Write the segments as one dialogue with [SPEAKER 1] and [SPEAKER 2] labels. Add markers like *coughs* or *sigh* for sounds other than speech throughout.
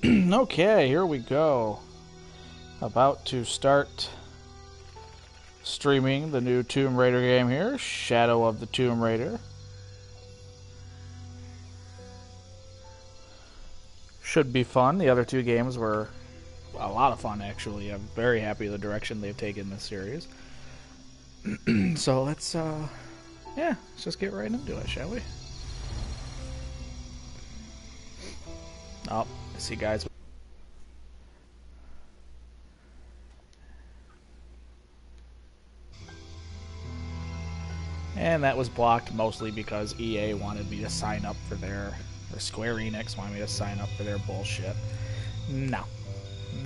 [SPEAKER 1] *clears throat* okay, here we go. About to start streaming the new Tomb Raider game here, Shadow of the Tomb Raider. Should be fun. The other two games were a lot of fun, actually. I'm very happy the direction they've taken this series. *clears throat* so let's, uh, yeah, let's just get right into it, shall we? Oh, see guys. And that was blocked mostly because EA wanted me to sign up for their, or Square Enix wanted me to sign up for their bullshit. No.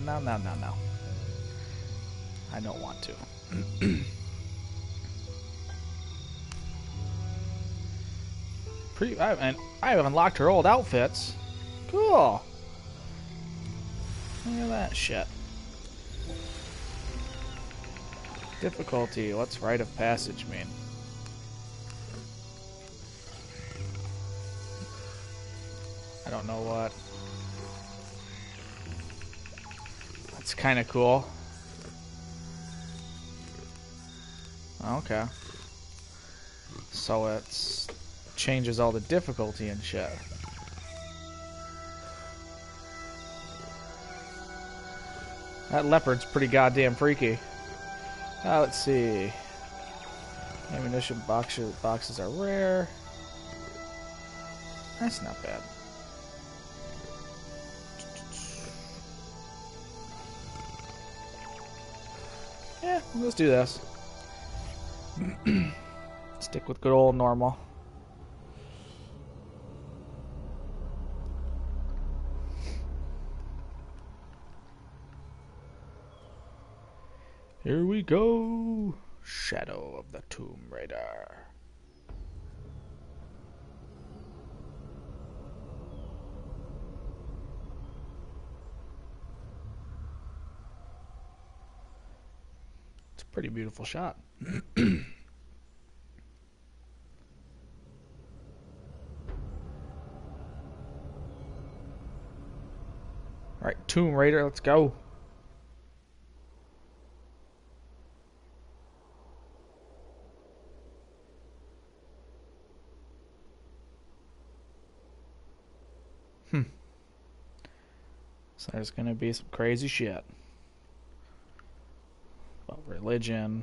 [SPEAKER 1] No, no, no, no. I don't want to. *clears throat* I, and I have unlocked her old outfits. Cool. Look at that shit. Difficulty. What's rite of passage mean? I don't know what. That's kind of cool. Okay. So it changes all the difficulty and shit. That leopard's pretty goddamn freaky. Uh, let's see. Ammunition boxes, boxes are rare. That's not bad. Yeah, let's do this. *clears throat* Stick with good old normal. Here we go. Shadow of the Tomb Raider. It's a pretty beautiful shot. *clears throat* All right, Tomb Raider, let's go. Hmm. There's gonna be some crazy shit about religion.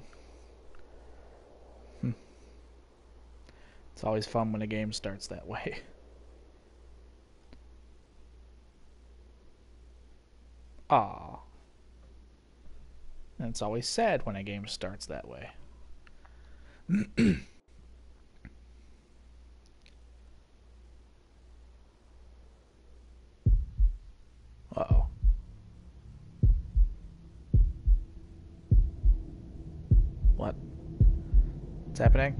[SPEAKER 1] Hmm. It's always fun when a game starts that way. *laughs* Ah. And it's always sad when a game starts that way. *clears throat* Uh-oh. What? What's happening?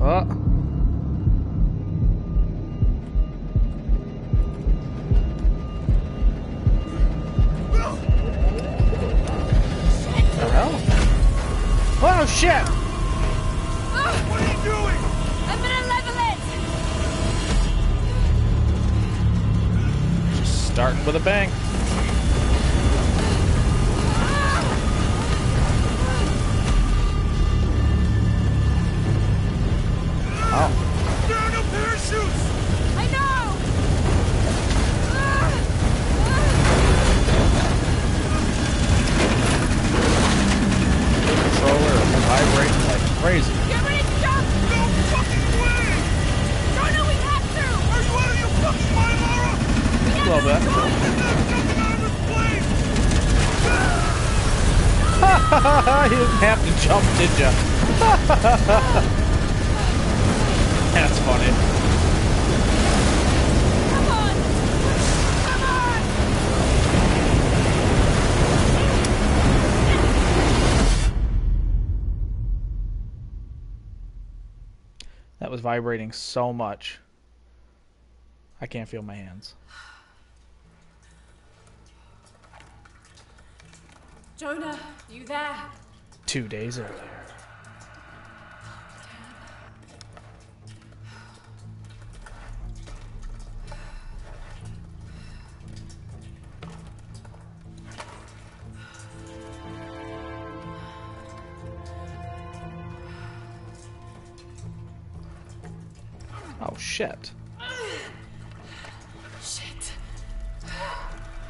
[SPEAKER 1] Oh. The hell? Oh shit!
[SPEAKER 2] Ah, what are you doing?
[SPEAKER 3] I'm gonna level it!
[SPEAKER 1] Just starting with a bang. Oh.
[SPEAKER 2] There are no parachutes!
[SPEAKER 3] I know!
[SPEAKER 1] Controller vibrating like crazy.
[SPEAKER 3] Get ready to jump!
[SPEAKER 2] No fucking way!
[SPEAKER 3] Jonah, we have to!
[SPEAKER 2] Are you out of your fucking mind, Laura?
[SPEAKER 3] We
[SPEAKER 1] A
[SPEAKER 3] have
[SPEAKER 1] little
[SPEAKER 3] to
[SPEAKER 1] bit.
[SPEAKER 3] jump!
[SPEAKER 2] Get that jumping out of this plane!
[SPEAKER 1] you didn't have to jump, did *laughs* you? That's funny.
[SPEAKER 3] Come on! Come on!
[SPEAKER 1] That was vibrating so much. I can't feel my hands.
[SPEAKER 3] Jonah, you there?
[SPEAKER 1] Two days earlier. Oh shit.
[SPEAKER 4] Shit.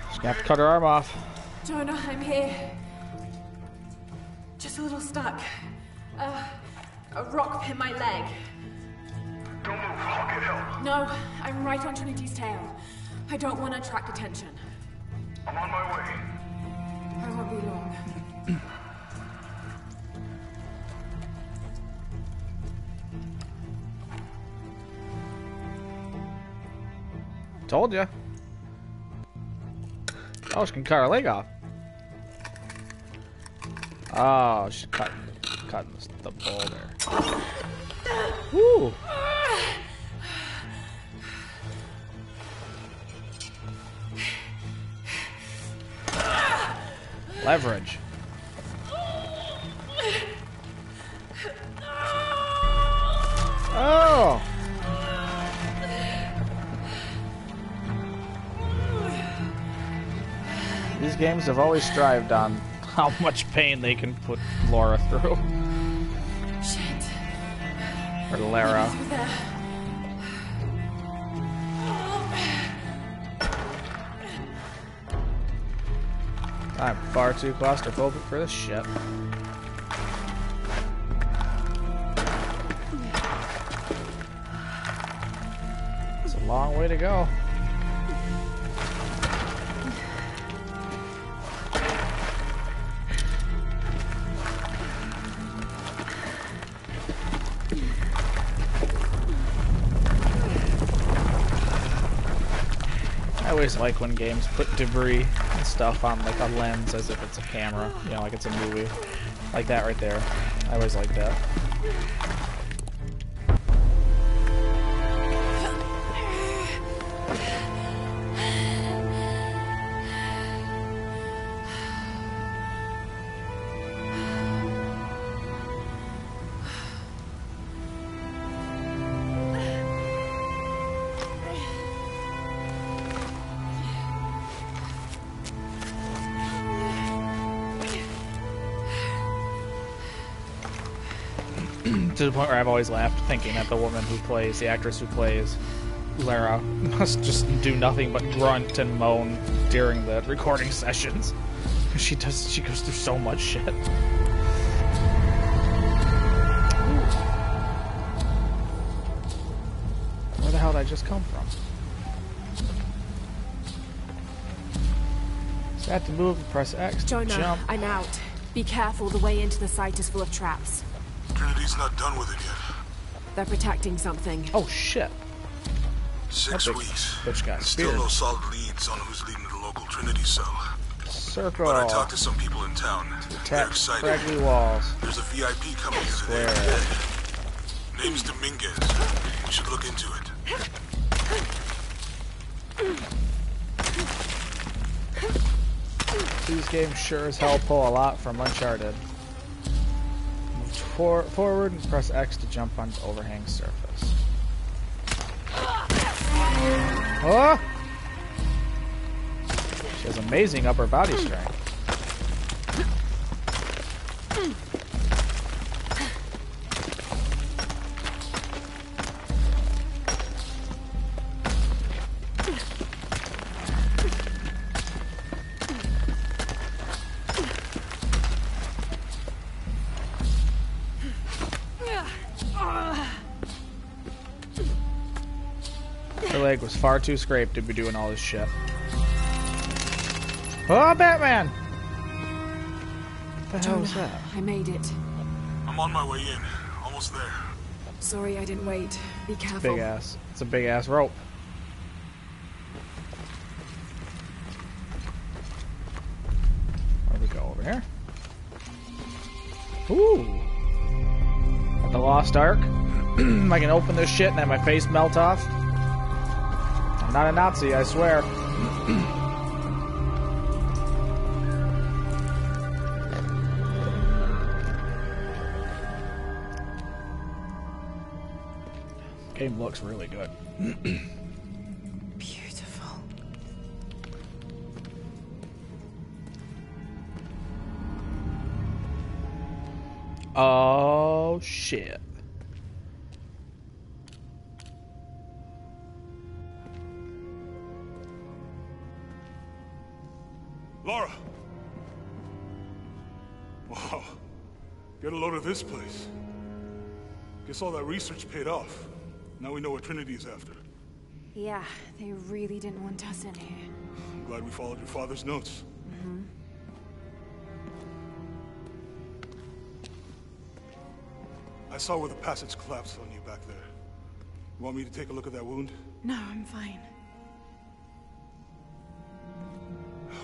[SPEAKER 1] She's gonna have to cut her arm off.
[SPEAKER 4] Jonah, I'm here. Just a little stuck. Uh, a rock hit my leg.
[SPEAKER 2] Don't move. I'll get help.
[SPEAKER 4] No, I'm right on Trinity's tail. I don't want to attract attention.
[SPEAKER 2] I'm on my way.
[SPEAKER 4] I won't be long. *clears throat*
[SPEAKER 1] Told ya. Oh, she can cut her leg off. Oh, she's cutting, cutting the boulder. Woo! Leverage. Oh! These games have always strived on *laughs* how much pain they can put Laura through.
[SPEAKER 4] Shit.
[SPEAKER 1] Or Lara. I'm far too claustrophobic for this shit. It's a long way to go. Always like when games put debris and stuff on like a lens as if it's a camera, you know, like it's a movie. Like that right there. I always like that. To the point where I've always laughed thinking that the woman who plays, the actress who plays Lara, *laughs* must just do nothing but grunt and moan during the recording *laughs* sessions. 'Cause She does. She goes through so much shit. Where the hell did I just come from? So I have to move and press X to
[SPEAKER 4] Jonah,
[SPEAKER 1] jump.
[SPEAKER 4] I'm out. Be careful, the way into the site is full of traps.
[SPEAKER 2] Trinity's not done with it yet.
[SPEAKER 4] They're protecting something.
[SPEAKER 1] Oh shit!
[SPEAKER 2] Six
[SPEAKER 1] That bitch-
[SPEAKER 2] weeks.
[SPEAKER 1] bitch got
[SPEAKER 2] still no solid leads on who's leading the local Trinity cell.
[SPEAKER 1] Circle.
[SPEAKER 2] But I talked to some people in town. They're excited.
[SPEAKER 1] scraggly walls.
[SPEAKER 2] There's a VIP coming in today.
[SPEAKER 1] Square.
[SPEAKER 2] Name's Dominguez. We should look into it.
[SPEAKER 1] These games sure as hell pull a lot from Uncharted. For, forward and press X to jump on overhang surface. Oh! She has amazing upper body strength. Was far too scraped to be doing all this shit. Oh, Batman! What the hell was that?
[SPEAKER 4] I made it.
[SPEAKER 2] I'm on my way in. Almost there.
[SPEAKER 4] Sorry I didn't wait. Be careful.
[SPEAKER 1] Big ass. It's a big ass rope. Where we go over here? Ooh. At the Lost Ark. *clears throat* I can open this shit and have my face melt off. I'm not a Nazi, I swear. Game looks really good.
[SPEAKER 4] Beautiful.
[SPEAKER 1] Oh shit.
[SPEAKER 2] This place. Guess all that research paid off. Now we know what Trinity is after.
[SPEAKER 4] Yeah, they really didn't want us in here.
[SPEAKER 2] I'm glad we followed your father's notes. Mm-hmm. I saw where the passage collapsed on you back there. You want me to take a look at that wound?
[SPEAKER 4] No, I'm fine.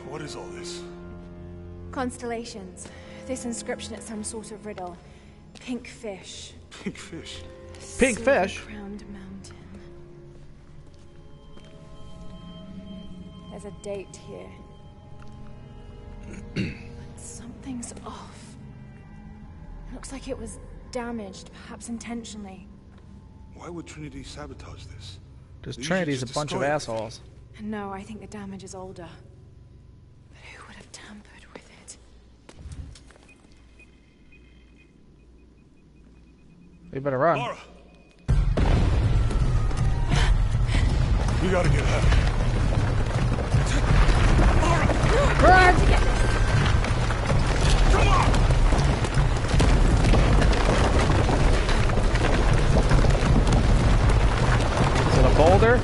[SPEAKER 2] What is all this?
[SPEAKER 4] Constellations. This inscription is some sort of riddle. Pink fish.
[SPEAKER 2] Pink fish.
[SPEAKER 1] Pink fish?
[SPEAKER 4] Crowned mountain. There's a date here. *clears throat* but something's off. Looks like it was damaged, perhaps intentionally.
[SPEAKER 2] Why would Trinity sabotage this?
[SPEAKER 1] Because Trinity's a bunch of
[SPEAKER 2] destroy everything.
[SPEAKER 1] assholes.
[SPEAKER 4] No, I think the damage is older. But who would have tampered with it?
[SPEAKER 1] We better run.
[SPEAKER 2] Laura! We gotta get out.
[SPEAKER 4] To.
[SPEAKER 2] Come on!
[SPEAKER 1] Is it a boulder?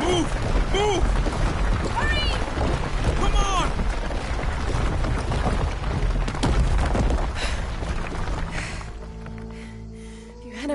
[SPEAKER 2] Move! Move!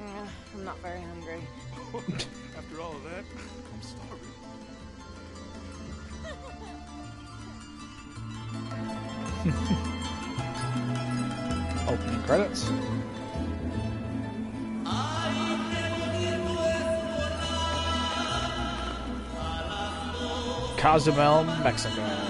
[SPEAKER 4] Uh, I'm not very hungry. *laughs*
[SPEAKER 2] After all of that, I'm starving. *laughs*
[SPEAKER 1] Opening credits. Cozumel, Mexico.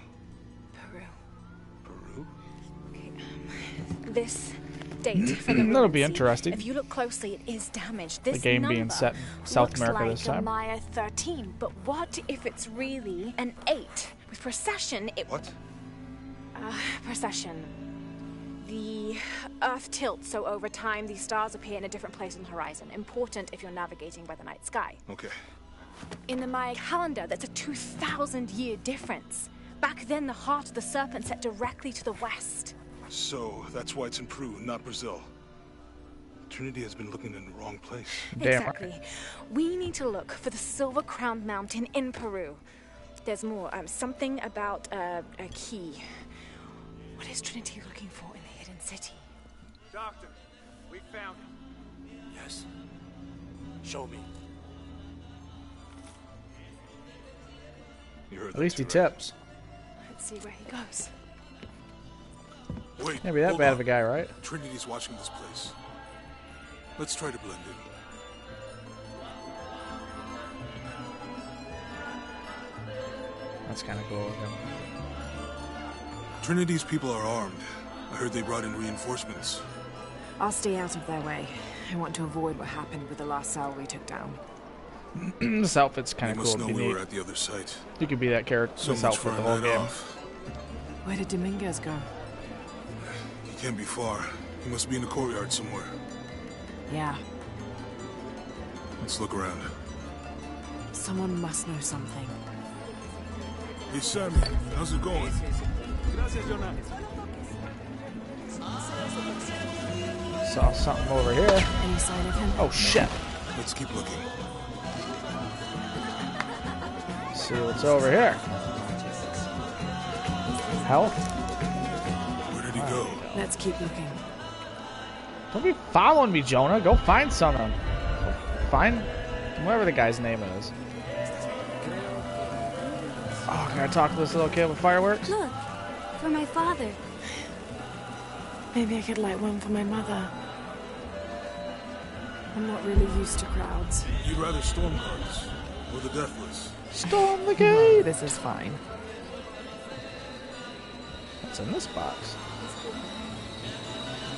[SPEAKER 4] This date for the *clears throat*
[SPEAKER 1] That'll be interesting.
[SPEAKER 4] If you look closely, it is damaged. This
[SPEAKER 1] game being set in South America
[SPEAKER 4] like
[SPEAKER 1] this time.
[SPEAKER 4] a Maya 13, but what if it's really an 8? With precession, it
[SPEAKER 2] What?
[SPEAKER 4] Uh, precession. The Earth tilts, so over time these stars appear in a different place on the horizon. Important if you're navigating by the night sky.
[SPEAKER 2] Okay.
[SPEAKER 4] In the Maya calendar, there's a 2,000 year difference. Back then, the heart of the serpent set directly to the west.
[SPEAKER 2] So that's why it's in Peru, not Brazil. Trinity has been looking in the wrong place.
[SPEAKER 1] Damn
[SPEAKER 4] exactly. We need to look for the Silver Crowned Mountain in Peru. There's more. Um, something about uh, a key. What is Trinity looking for in the hidden city?
[SPEAKER 5] Doctor, we found him.
[SPEAKER 6] Yes. Show me.
[SPEAKER 2] You heard
[SPEAKER 1] At least he
[SPEAKER 2] too, right?
[SPEAKER 1] tips.
[SPEAKER 4] Let's see where he goes.
[SPEAKER 2] Wait.
[SPEAKER 1] Can't be that bad
[SPEAKER 2] on.
[SPEAKER 1] of a guy, right?
[SPEAKER 2] Trinity's watching this place. Let's try to blend in.
[SPEAKER 1] That's kind of cool of.
[SPEAKER 2] Trinity's people are armed. I heard they brought in reinforcements.
[SPEAKER 7] I'll stay out of their way. I want to avoid what happened with the last cell we took down. *clears throat*
[SPEAKER 1] this outfit's kind of
[SPEAKER 2] must
[SPEAKER 1] cool.
[SPEAKER 2] know
[SPEAKER 1] It'd
[SPEAKER 2] we
[SPEAKER 1] neat.
[SPEAKER 2] were at the other site.
[SPEAKER 1] You could be that character,
[SPEAKER 2] So
[SPEAKER 1] this
[SPEAKER 2] much for
[SPEAKER 1] outfit
[SPEAKER 2] a
[SPEAKER 1] the whole game.
[SPEAKER 2] off.
[SPEAKER 4] Where did Dominguez go?
[SPEAKER 2] He can't be far. He must be in the courtyard somewhere.
[SPEAKER 4] Yeah,
[SPEAKER 2] Let's look around.
[SPEAKER 4] someone must know something.
[SPEAKER 2] Hey, Sammy, how's it going?
[SPEAKER 1] Saw something over here.
[SPEAKER 4] Any sign of him?
[SPEAKER 1] Oh shit!
[SPEAKER 2] Let's keep looking.
[SPEAKER 1] see what's over here. Health?
[SPEAKER 4] Let's keep looking.
[SPEAKER 1] Don't be following me, Jonah. Go find something. Go Find whatever the guy's name is. Oh, can I talk to this little kid with fireworks?
[SPEAKER 3] Look, for my father.
[SPEAKER 4] Maybe I could light one for my mother. I'm not really used to crowds.
[SPEAKER 2] You'd rather storm guards or the deathless?
[SPEAKER 1] Storm the gate!
[SPEAKER 4] This is fine.
[SPEAKER 1] What's in this box?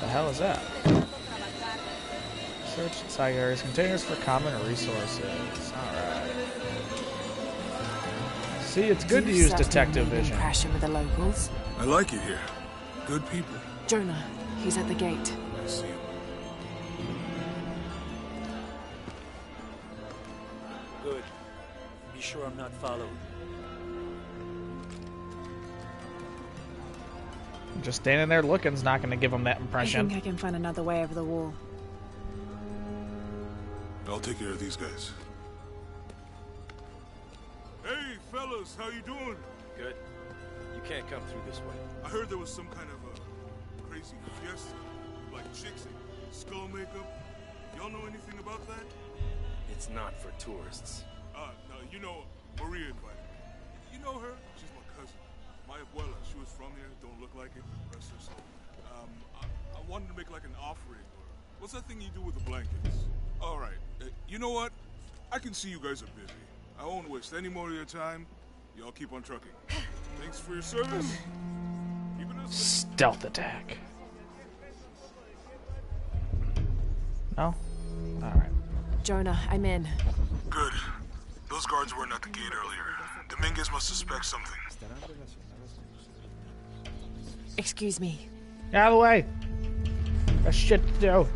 [SPEAKER 1] The hell is that? Search inside areas containers for common resources. Alright. See, it's good to use detective
[SPEAKER 4] made an
[SPEAKER 1] vision.
[SPEAKER 4] Impression with the locals.
[SPEAKER 2] I like it here. Good people.
[SPEAKER 4] Jonah, he's at the gate.
[SPEAKER 2] I see him.
[SPEAKER 6] Good. Be sure I'm not followed.
[SPEAKER 1] Just standing there looking's not going to give them that impression.
[SPEAKER 4] I think I can find another way over the wall.
[SPEAKER 2] I'll take care of these guys. Hey, fellas, how you doing?
[SPEAKER 6] Good. You can't come through this way.
[SPEAKER 2] I heard there was some kind of a crazy fiesta, like chicks and skull makeup. Y'all know anything about that?
[SPEAKER 6] It's not for tourists.
[SPEAKER 2] Uh, no, you know, Maria invited me. You know her? She's my cousin. My abuela, she was from here, don't look like it, rest her soul. Um, I, I wanted to make like an offering, or what's that thing you do with the blankets? All right, uh, you know what? I can see you guys are busy. I won't waste any more of your time. Y'all keep on trucking. *sighs* Thanks for your service. Keeping us
[SPEAKER 1] Stealth attack. No? Alright.
[SPEAKER 4] Jonah, I'm in.
[SPEAKER 2] Good. Those guards weren't at the gate earlier. Dominguez must suspect something.
[SPEAKER 4] Excuse me.
[SPEAKER 1] Get out of the way! Got shit to do.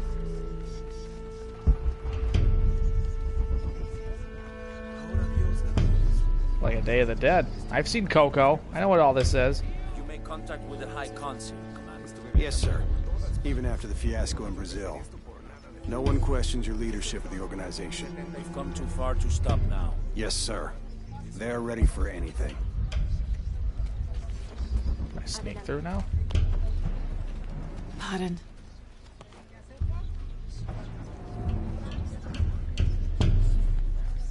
[SPEAKER 1] Like a Day of the Dead. I've seen Coco. I know what all this is.
[SPEAKER 6] You make contact with the High Consul, Commander.
[SPEAKER 8] Yes, sir. Even after the fiasco in Brazil. No one questions your leadership of the organization.
[SPEAKER 6] They've come too far to stop now.
[SPEAKER 8] Yes, sir. They're ready for anything.
[SPEAKER 1] Can sneak through now?
[SPEAKER 4] Pardon.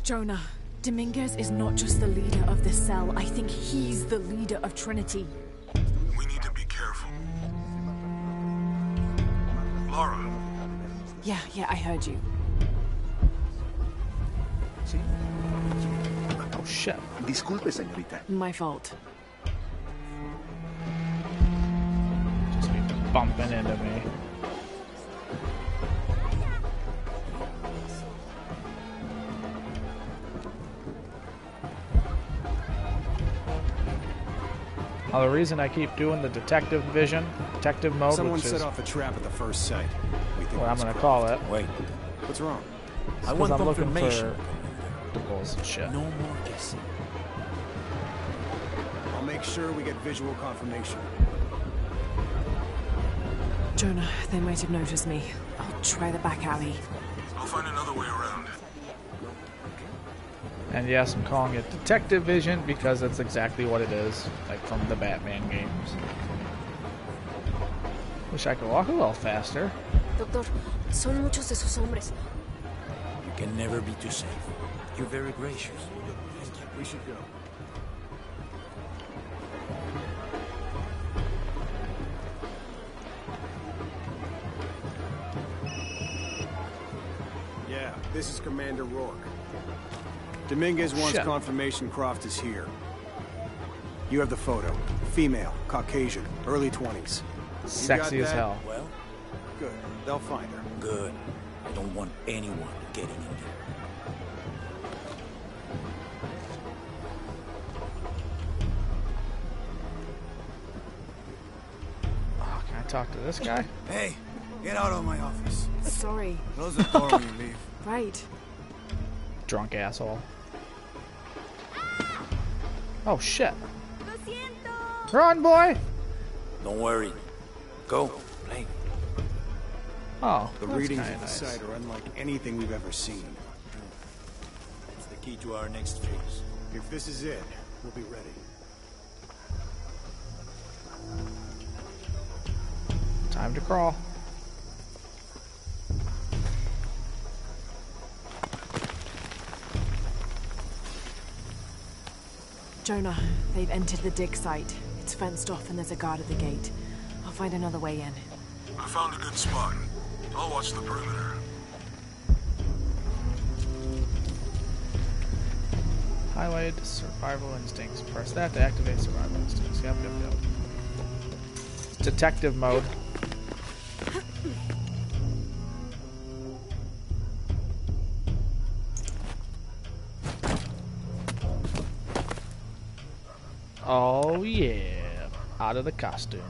[SPEAKER 4] Jonah, Dominguez is not just the leader of this cell. I think he's the leader of Trinity.
[SPEAKER 2] We need to be careful. Laura,
[SPEAKER 4] Yeah, yeah, I heard you.
[SPEAKER 1] Oh shit.
[SPEAKER 9] Disculpe, señorita.
[SPEAKER 4] My fault.
[SPEAKER 1] Bumping into me. Now, the reason I keep doing the detective vision, detective mode,
[SPEAKER 8] Someone
[SPEAKER 1] which
[SPEAKER 8] set
[SPEAKER 1] is
[SPEAKER 8] off a trap at the first sight. We think
[SPEAKER 1] what I'm going to call it,
[SPEAKER 6] Wait.
[SPEAKER 8] What's wrong?
[SPEAKER 6] I want
[SPEAKER 1] I'm looking for and shit.
[SPEAKER 6] No more guessing.
[SPEAKER 8] I'll make sure we get visual confirmation.
[SPEAKER 4] Jonah, they might have noticed me. I'll try the back alley.
[SPEAKER 2] I'll find another way around.
[SPEAKER 1] And yes, I'm calling it detective vision because that's exactly what it is, like from the Batman games. Wish I could walk a little faster.
[SPEAKER 3] Doctor, son muchos de esos hombres.
[SPEAKER 6] You can never be too safe. You're very gracious.
[SPEAKER 8] We should go. This is Commander Rourke. Dominguez wants
[SPEAKER 1] Shut
[SPEAKER 8] confirmation up. Croft is here. You have the photo. Female, Caucasian, early 20s.
[SPEAKER 1] Sexy as hell.
[SPEAKER 6] Well,
[SPEAKER 8] good. They'll find her.
[SPEAKER 6] Good. I don't want anyone getting in there.
[SPEAKER 1] Oh, talk to this guy?
[SPEAKER 8] Hey, get out of my office.
[SPEAKER 4] Sorry.
[SPEAKER 8] Close the door when you leave.
[SPEAKER 4] Right.
[SPEAKER 1] Drunk asshole. Oh shit. Run, boy!
[SPEAKER 6] Don't worry. Go, play.
[SPEAKER 1] Oh,
[SPEAKER 8] The
[SPEAKER 1] that's
[SPEAKER 8] readings
[SPEAKER 1] kinda
[SPEAKER 8] of the
[SPEAKER 1] nice.
[SPEAKER 8] site are unlike anything we've ever seen.
[SPEAKER 6] It's the key to our next phase.
[SPEAKER 8] If this is it, we'll be ready.
[SPEAKER 1] Time to crawl.
[SPEAKER 4] Jonah, they've entered the dig site. It's fenced off and there's a guard at the gate. I'll find another way in.
[SPEAKER 2] I found a good spot. I'll watch the perimeter.
[SPEAKER 1] Highlight survival instincts. Press that to activate survival instincts. Yep, yep, yep. Detective mode. Oh yeah. Out of the costume.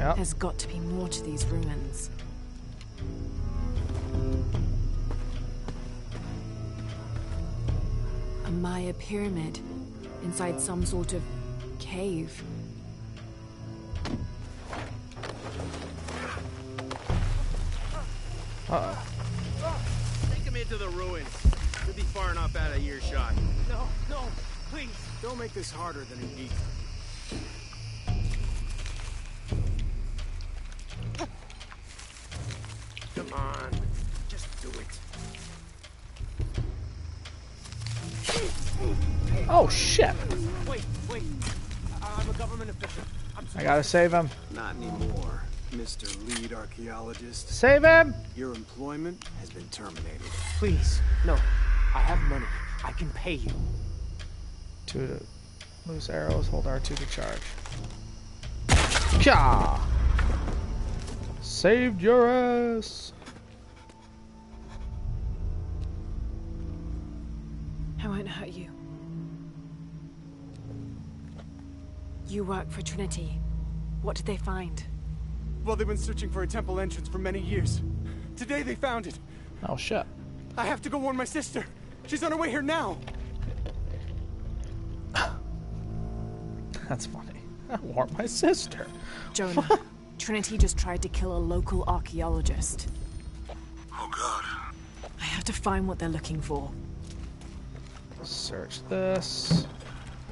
[SPEAKER 1] Yep.
[SPEAKER 4] There's got to be more to these ruins. A Maya pyramid inside some sort of cave.
[SPEAKER 9] Be far enough out of earshot.
[SPEAKER 8] No, no, please. Don't make this harder than it needs.
[SPEAKER 9] Come on. Just do it.
[SPEAKER 1] Oh shit.
[SPEAKER 8] Wait, wait. I- I'm a government official. I'm
[SPEAKER 1] I gotta save him.
[SPEAKER 8] Not anymore, Mr. Lead Archaeologist.
[SPEAKER 1] Save him!
[SPEAKER 8] Your employment has been terminated.
[SPEAKER 10] Please, no. I have money. I can pay you.
[SPEAKER 1] Two to loose arrows, hold R2 to charge. Ka! Saved your ass!
[SPEAKER 4] I won't hurt you. You work for Trinity. What did they find?
[SPEAKER 8] Well, they've been searching for a temple entrance for many years. Today they found it.
[SPEAKER 1] Oh shit.
[SPEAKER 8] I have to go warn my sister. She's on her way here now. *sighs*
[SPEAKER 1] That's funny. I want my sister.
[SPEAKER 4] Jonah, Trinity just tried to kill a local archaeologist.
[SPEAKER 2] Oh god.
[SPEAKER 4] I have to find what they're looking for.
[SPEAKER 1] Search this.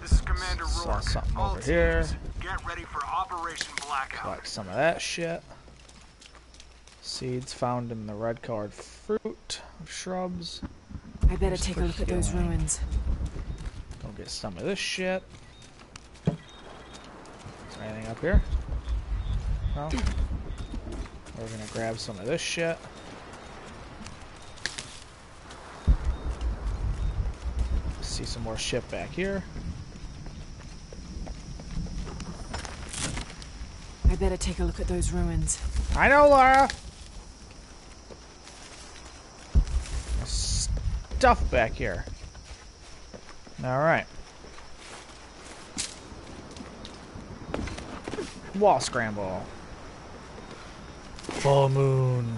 [SPEAKER 11] This is Commander
[SPEAKER 1] Saw something
[SPEAKER 11] All
[SPEAKER 1] over here.
[SPEAKER 11] teams, Get ready for Operation Blackout.
[SPEAKER 1] Collect some of that shit. Seeds found in the red colored fruit of shrubs.
[SPEAKER 4] I better take a look at those ruins.
[SPEAKER 1] Go get some of this shit. Is there anything up here? No? We're gonna grab some of this shit. See some more shit back here.
[SPEAKER 4] I better take a look at those ruins.
[SPEAKER 1] I know, Laura! Stuff back here. Alright. Wall scramble. Full moon.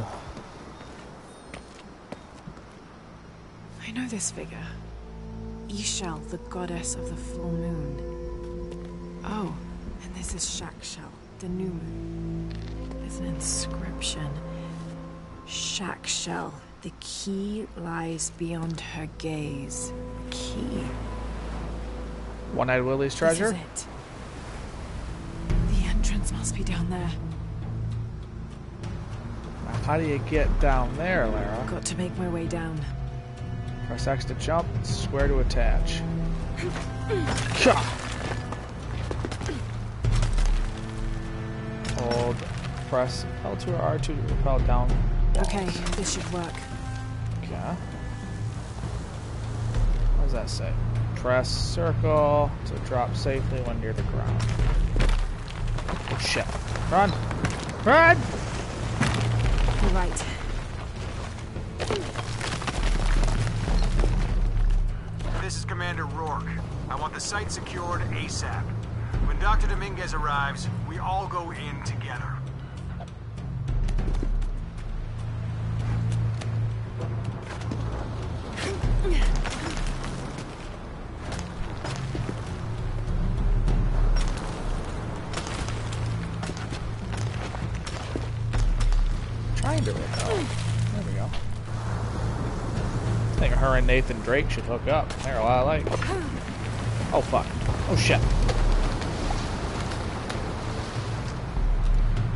[SPEAKER 4] I know this figure. Ix Chel, the goddess of the full moon. Oh, and this is Chak Chel, the new moon. There's an inscription. Chak Chel, the key lies beyond her gaze. Key.
[SPEAKER 1] One-eyed Willie's treasure.
[SPEAKER 4] This is it. The entrance must be down there.
[SPEAKER 1] Now, How do you get down there, Lara?
[SPEAKER 4] Got to make my way down.
[SPEAKER 1] Press X to jump, square to attach. Hold, press L2 or R2 to repel down.
[SPEAKER 4] Okay, this should work.
[SPEAKER 1] that say? Press circle to drop safely when near the ground. Oh shit. Run! Run!
[SPEAKER 4] Right. This is Commander Rourke.
[SPEAKER 11] I want the site secured ASAP. When Dr. Dominguez arrives, we all go in together.
[SPEAKER 1] Nathan Drake should hook up. A lot alike. Oh fuck. Oh shit.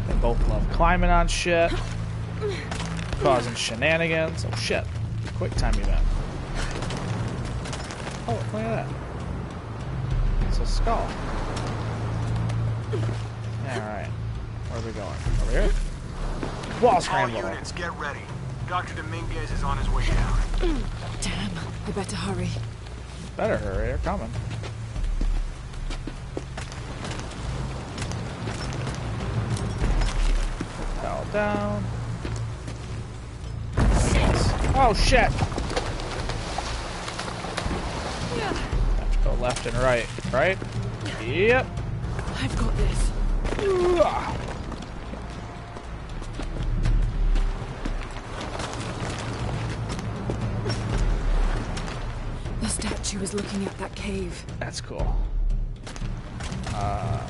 [SPEAKER 1] They both love climbing on shit. Causing shenanigans. Oh shit. Quick time event. Oh, look at that. It's a skull. Alright. Where are we going? Over here? Wall
[SPEAKER 11] All
[SPEAKER 1] scramble.
[SPEAKER 11] units, get ready. Dr. Dominguez is on his way down.
[SPEAKER 4] Damn, I better hurry.
[SPEAKER 1] Better hurry, they're coming. Fell down. Oh shit! Go left and right, right? Yep.
[SPEAKER 4] I've got this. Statue looking at that cave.
[SPEAKER 1] That's cool. Uh,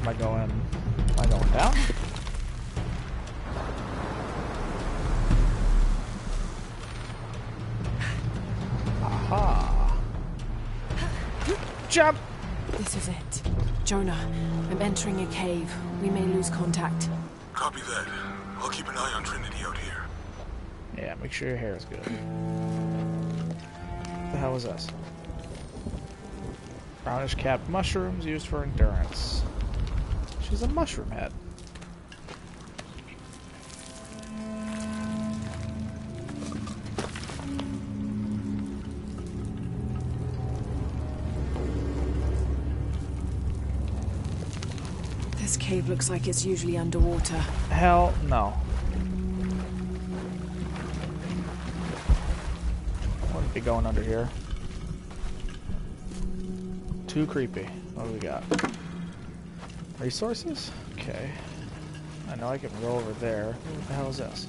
[SPEAKER 1] am I going? Am I going down? Aha! Jump!
[SPEAKER 4] This is it. Jonah, I'm entering a cave. We may lose contact.
[SPEAKER 2] Copy that. I'll keep an eye on Trinity out here.
[SPEAKER 1] Yeah, make sure your hair is good. What the hell is this? Brownish capped mushrooms used for endurance. She's a mushroom head.
[SPEAKER 4] This cave looks like it's usually underwater.
[SPEAKER 1] Hell no. Wouldn't be going under here. Too creepy. What do we got? Resources? Okay. I know I can go over there. What the hell is this?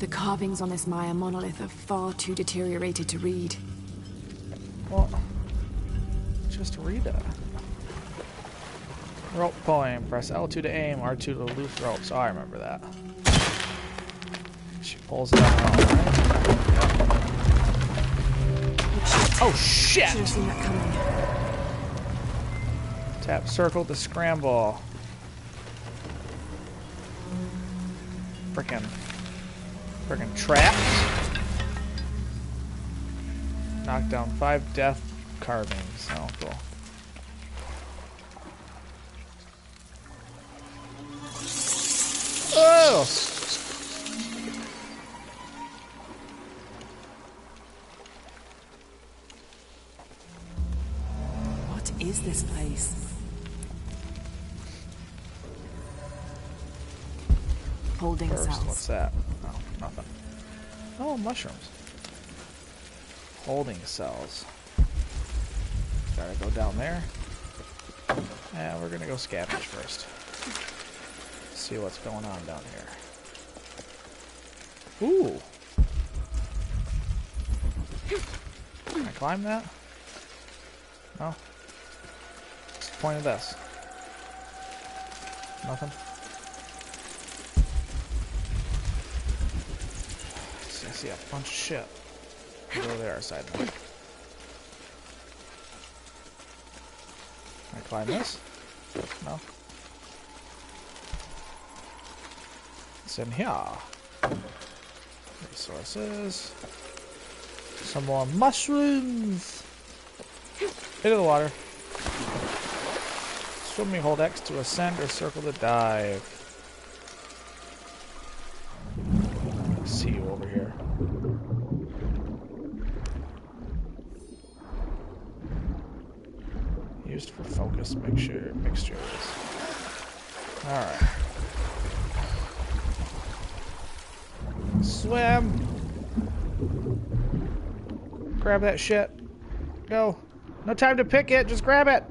[SPEAKER 4] The carvings on this Maya monolith are far too deteriorated to read.
[SPEAKER 1] Well, just read it. Rope pulling. Press L2 to aim, R2 to loose ropes. Oh, I remember that. She pulls it out. Oh shit!
[SPEAKER 4] Should have seen that coming.
[SPEAKER 1] Tap circle to scramble. Frickin' frickin' traps. Knock down five death carvings. Oh, cool. Oh!
[SPEAKER 4] This place? Holding
[SPEAKER 1] First,
[SPEAKER 4] cells.
[SPEAKER 1] what's that? Oh, nothing. Oh, mushrooms. Holding cells. Gotta go down there. Yeah, we're gonna go scavenge first. See what's going on down here. Ooh. Can I climb that? No. What's the point of this? Nothing. I see a bunch of shit. Go there, side now. Can I climb this? No. It's in here. Resources. Some more mushrooms. Into the water. Swimming, hold X to ascend or circle to dive. See you over here. Used for focus mixture mixtures. Alright. Swim! Grab that shit. Go. No time to pick it. Just grab it.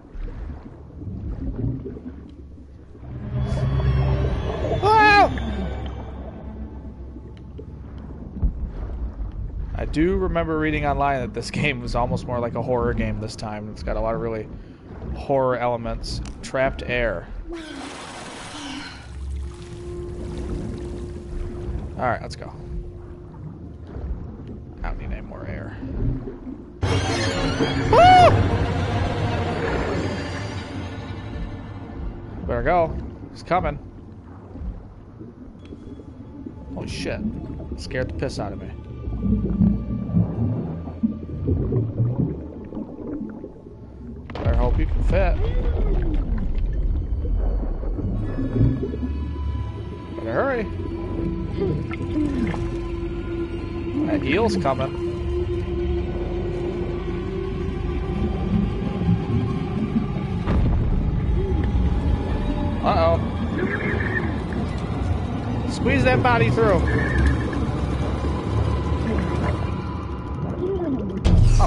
[SPEAKER 1] Do remember reading online that this *laughs* game was almost more like a horror game this time. It's got a lot of really horror elements. Trapped air. Alright, let's go. I don't need any more air. Woo! Better go. He's coming. Holy shit. Scared the piss out of me. Better hope you can fit. In a hurry. That eel's coming. Uh-oh. Squeeze that body through.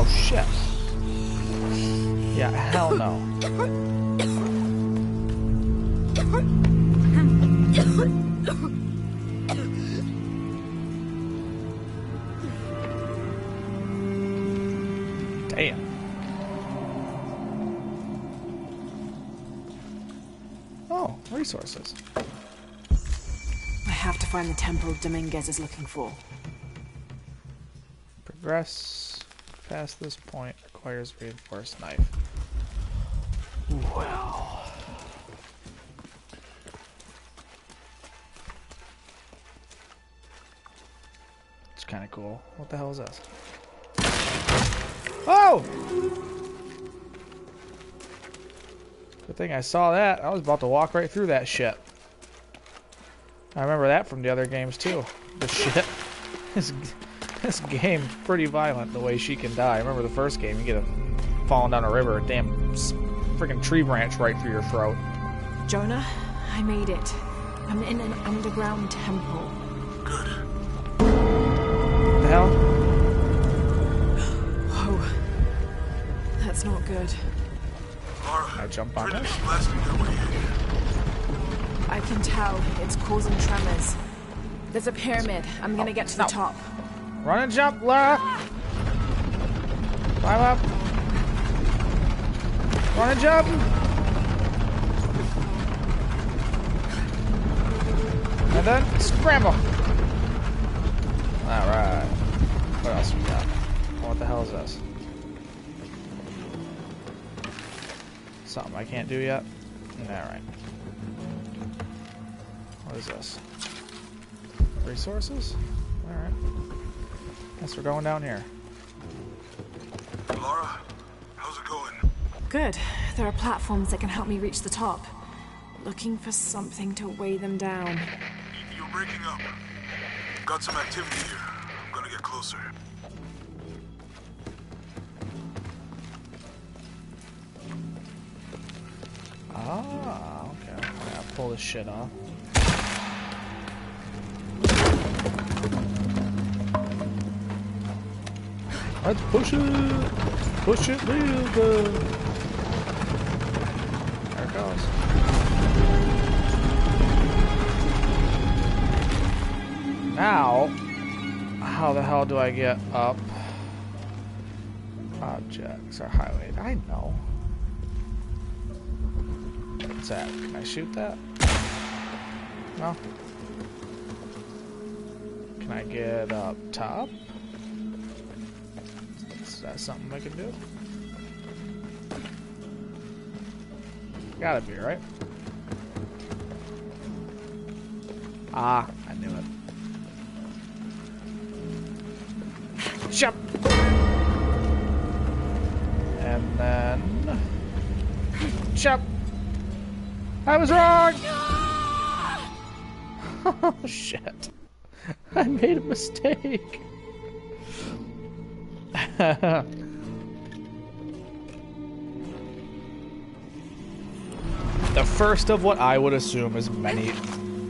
[SPEAKER 1] Oh, shit. Yeah, hell no. Damn. Oh, resources.
[SPEAKER 4] I have to find the temple Dominguez is looking for.
[SPEAKER 1] Progress past this point requires reinforced knife. Well. It's kind of cool. What the hell is this? Oh! Good thing I saw that. I was about to walk right through that shit. I remember that from the other games too. The shit. *laughs* *laughs* This, this game's pretty violent the way she can die. I remember the first game, you get a falling down a river, a damn freaking tree branch right through your throat.
[SPEAKER 4] Jonah, I made it. I'm in an underground temple.
[SPEAKER 1] What the hell?
[SPEAKER 4] Oh, that's not good.
[SPEAKER 1] Can I jump on this?
[SPEAKER 4] I can tell it's causing tremors. There's a pyramid. I'm gonna oh, get to the top.
[SPEAKER 1] Run and jump, Lara! Climb up! Run and jump! And then scramble! Alright. What else we got? What the hell is this? Something I can't do yet? Alright. What is this? Resources? Alright. Guess we're going down here.
[SPEAKER 2] Lara, how's it going?
[SPEAKER 4] Good. There are platforms that can help me reach the top. Looking for something to weigh them down.
[SPEAKER 2] You're breaking up. Got some activity here. I'm gonna get closer.
[SPEAKER 1] Ah, okay. I gotta pull this shit off. Let's push it! Push it good! There it goes. Now, how the hell do I get up? Objects are highlighted. I know. What's that? Can I shoot that? No. Can I get up top? Is that something I can do? Gotta be, right? Ah, I knew it. Jump! And then... Jump! I was wrong! *laughs* oh, shit. I made a mistake. *laughs* the first of what I would assume is many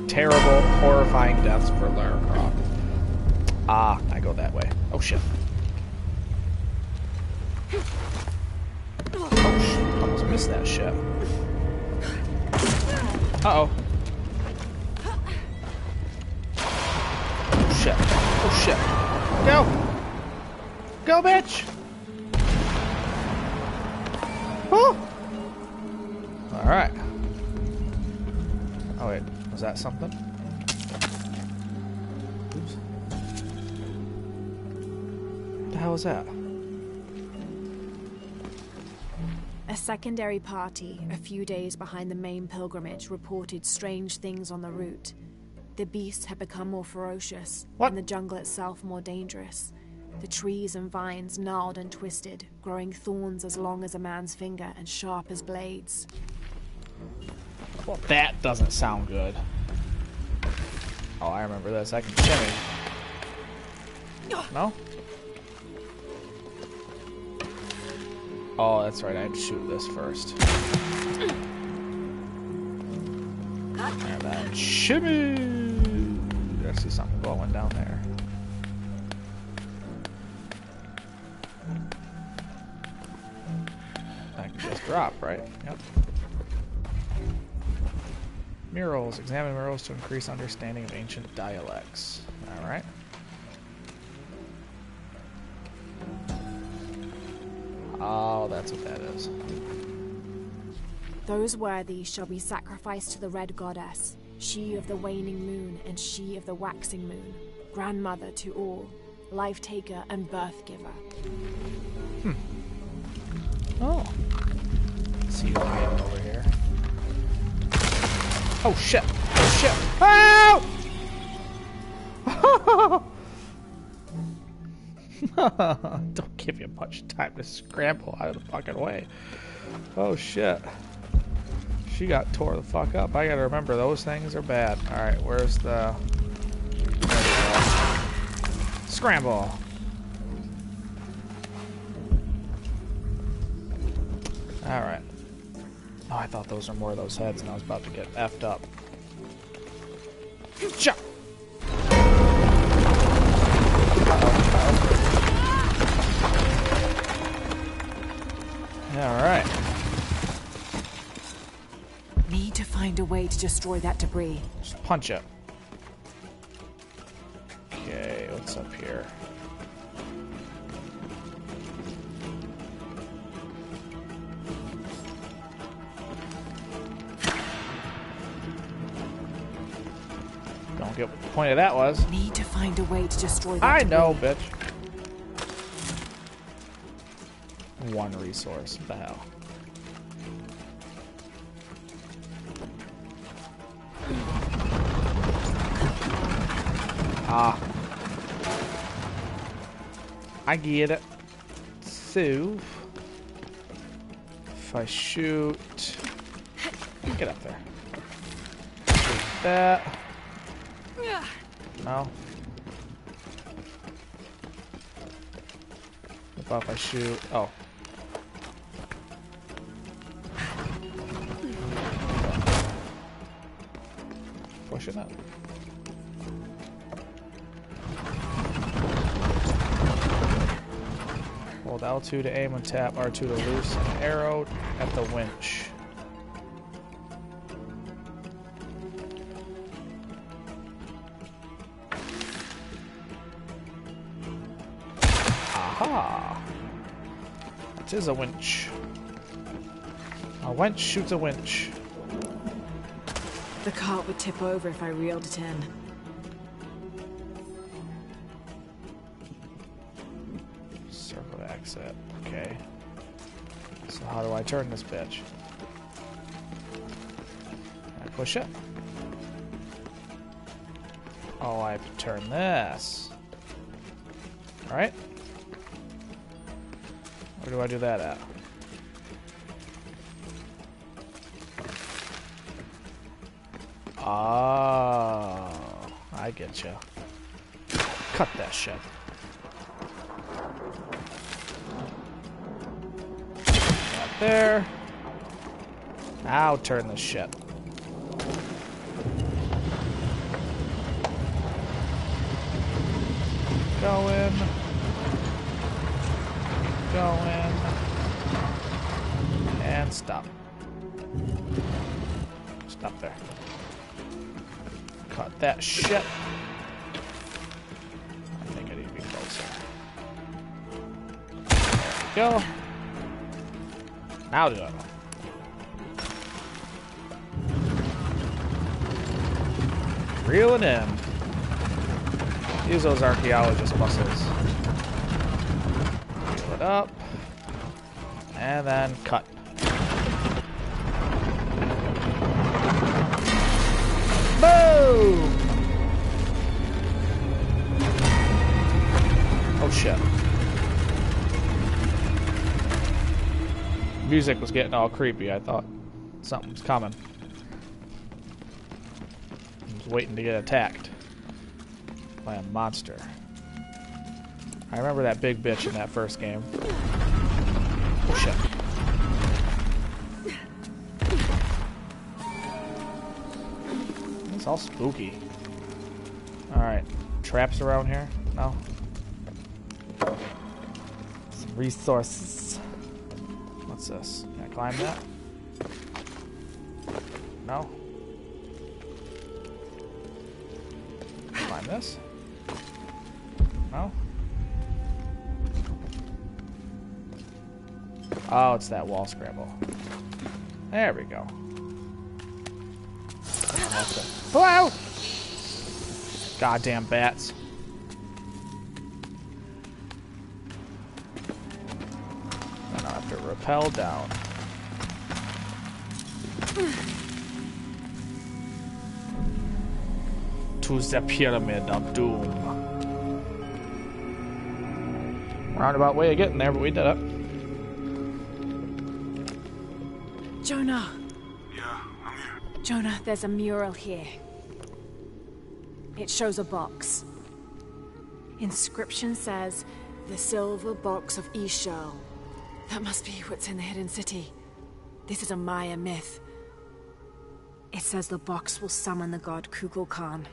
[SPEAKER 1] terrible, horrifying deaths for Lara Croft. Ah, I go that way. Oh shit. Oh shit, almost missed that shit. Uh-oh. Oh, shit. Oh, shit. Go! Go, bitch! Woo! Alright. Oh, wait. Was that something? Oops. What the hell was that?
[SPEAKER 4] A secondary party, a few days behind the main pilgrimage, reported strange things on the route. The beasts had become more ferocious,
[SPEAKER 1] What?
[SPEAKER 4] and the jungle itself more dangerous. The trees and vines gnarled and twisted, growing thorns as long as a man's finger and sharp as blades.
[SPEAKER 1] Well, that doesn't sound good. Oh, I remember this. I can shimmy. No? Oh, that's right. I had to shoot this first. And then shimmy! I see something going down there. Drop, right? Yep. Murals. Examine murals to increase understanding of ancient dialects. Alright. Oh, that's what that is.
[SPEAKER 4] Those worthy shall be sacrificed to the Red Goddess, she of the waning moon and she of the waxing moon, grandmother to all, life taker and birth giver. Hmm.
[SPEAKER 1] Oh. See you hiding over here. Oh shit! Oh shit! Oh! *laughs* Don't give you much time to scramble out of the fucking way. Oh shit. She got tore the fuck up. I gotta remember those things are bad. Alright, where's the. Scramble! Alright. Oh, I thought those were more of those heads, and I was about to get effed up. Cha! Alright.
[SPEAKER 4] Need to find a way to destroy that debris.
[SPEAKER 1] Just punch it. Point of that was.
[SPEAKER 4] Need to find a way to destroy
[SPEAKER 1] I know, bitch. One resource. What the hell? Ah. I get it. So, if I shoot, get up there. Shoot that. No. If I shoot? Oh. Push it up. Hold L2 to aim and tap R2 to loose an arrow at the winch. Is a winch. A winch shoots a winch.
[SPEAKER 4] The cart would tip over if I reeled it in.
[SPEAKER 1] Circle to exit. Okay. So how do I turn this bitch? I push it. Oh, I have to turn this. Alright. Where do I do that at? Oh, I get you. Cut that shit. Right there. Now turn the shit. Go in. Go in. And Stop. Stop there. Cut that shit. I think I need to be closer. There we go. Now do it. Reeling in. Use those archaeologist muscles. And then cut. Boom! Oh shit. Music was getting all creepy. I thought something was coming. I was waiting to get attacked by a monster. I remember that big bitch in that first game. It's all spooky. Alright. Traps around here? No. Some resources. What's this? Can I climb that? No. Climb this? Oh, it's that wall scramble. There we go. Hello! Goddamn bats. And I have to rappel down. to the Pyramid of Doom. Roundabout way of getting there, but we did it.
[SPEAKER 4] Jonah!
[SPEAKER 2] Yeah, I'm here.
[SPEAKER 3] Jonah, there's a mural here. It shows a box. Inscription says,
[SPEAKER 4] The silver box of Ix Chel. That must be what's in the hidden city. This is a Maya myth.
[SPEAKER 3] it says the box will summon the god Kukulkan.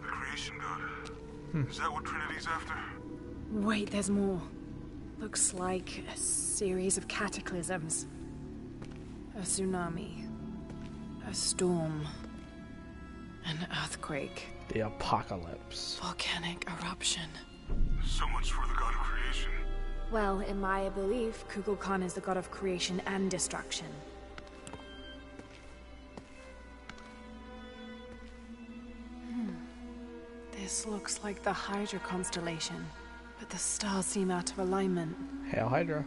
[SPEAKER 2] The creation god. Hmm. Is that what Trinity's after?
[SPEAKER 3] Wait, there's more. Looks like a series of cataclysms.
[SPEAKER 4] A tsunami. A storm. An earthquake.
[SPEAKER 1] The apocalypse.
[SPEAKER 4] Volcanic eruption.
[SPEAKER 2] So much for the god of creation.
[SPEAKER 3] Well, in my belief, Kukulkan is the god of creation and destruction. Hmm.
[SPEAKER 4] This looks like the Hydra constellation, but the stars seem out of alignment.
[SPEAKER 1] Hail Hydra.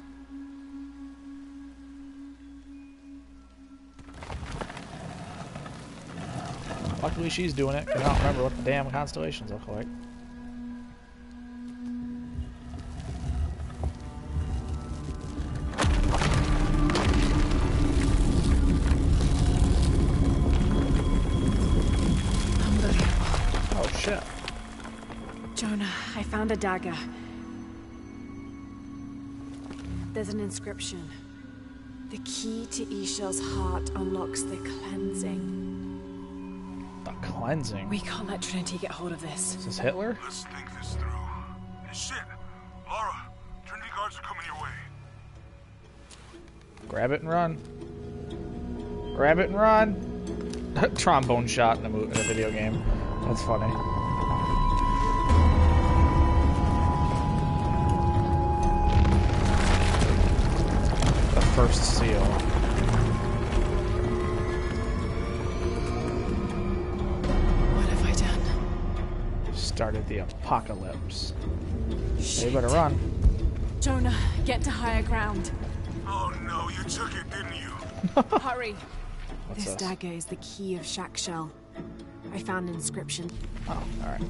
[SPEAKER 1] Luckily she's doing it, don't remember what the damn constellations look like. Oh shit.
[SPEAKER 3] Jonah, I found a dagger. There's an inscription.
[SPEAKER 4] The key to Ix Chel's heart unlocks the cleansing.
[SPEAKER 1] The cleansing.
[SPEAKER 4] We can't let Trinity get hold of this.
[SPEAKER 1] Is this Hitler?
[SPEAKER 2] Let's think this through. Hey, shit! Lara, Trinity guards are coming your way.
[SPEAKER 1] Grab it and run. Grab it and run. *laughs* Trombone shot in a, mo- in a video game. That's funny. The first seal. Started the apocalypse. They better run.
[SPEAKER 4] Jonah, get to higher ground.
[SPEAKER 2] Oh no, you took it, didn't you? *laughs*
[SPEAKER 4] Hurry.
[SPEAKER 1] What's
[SPEAKER 4] this
[SPEAKER 1] this?
[SPEAKER 4] dagger is the key of Chak Chel. I found an inscription.
[SPEAKER 1] Oh, alright.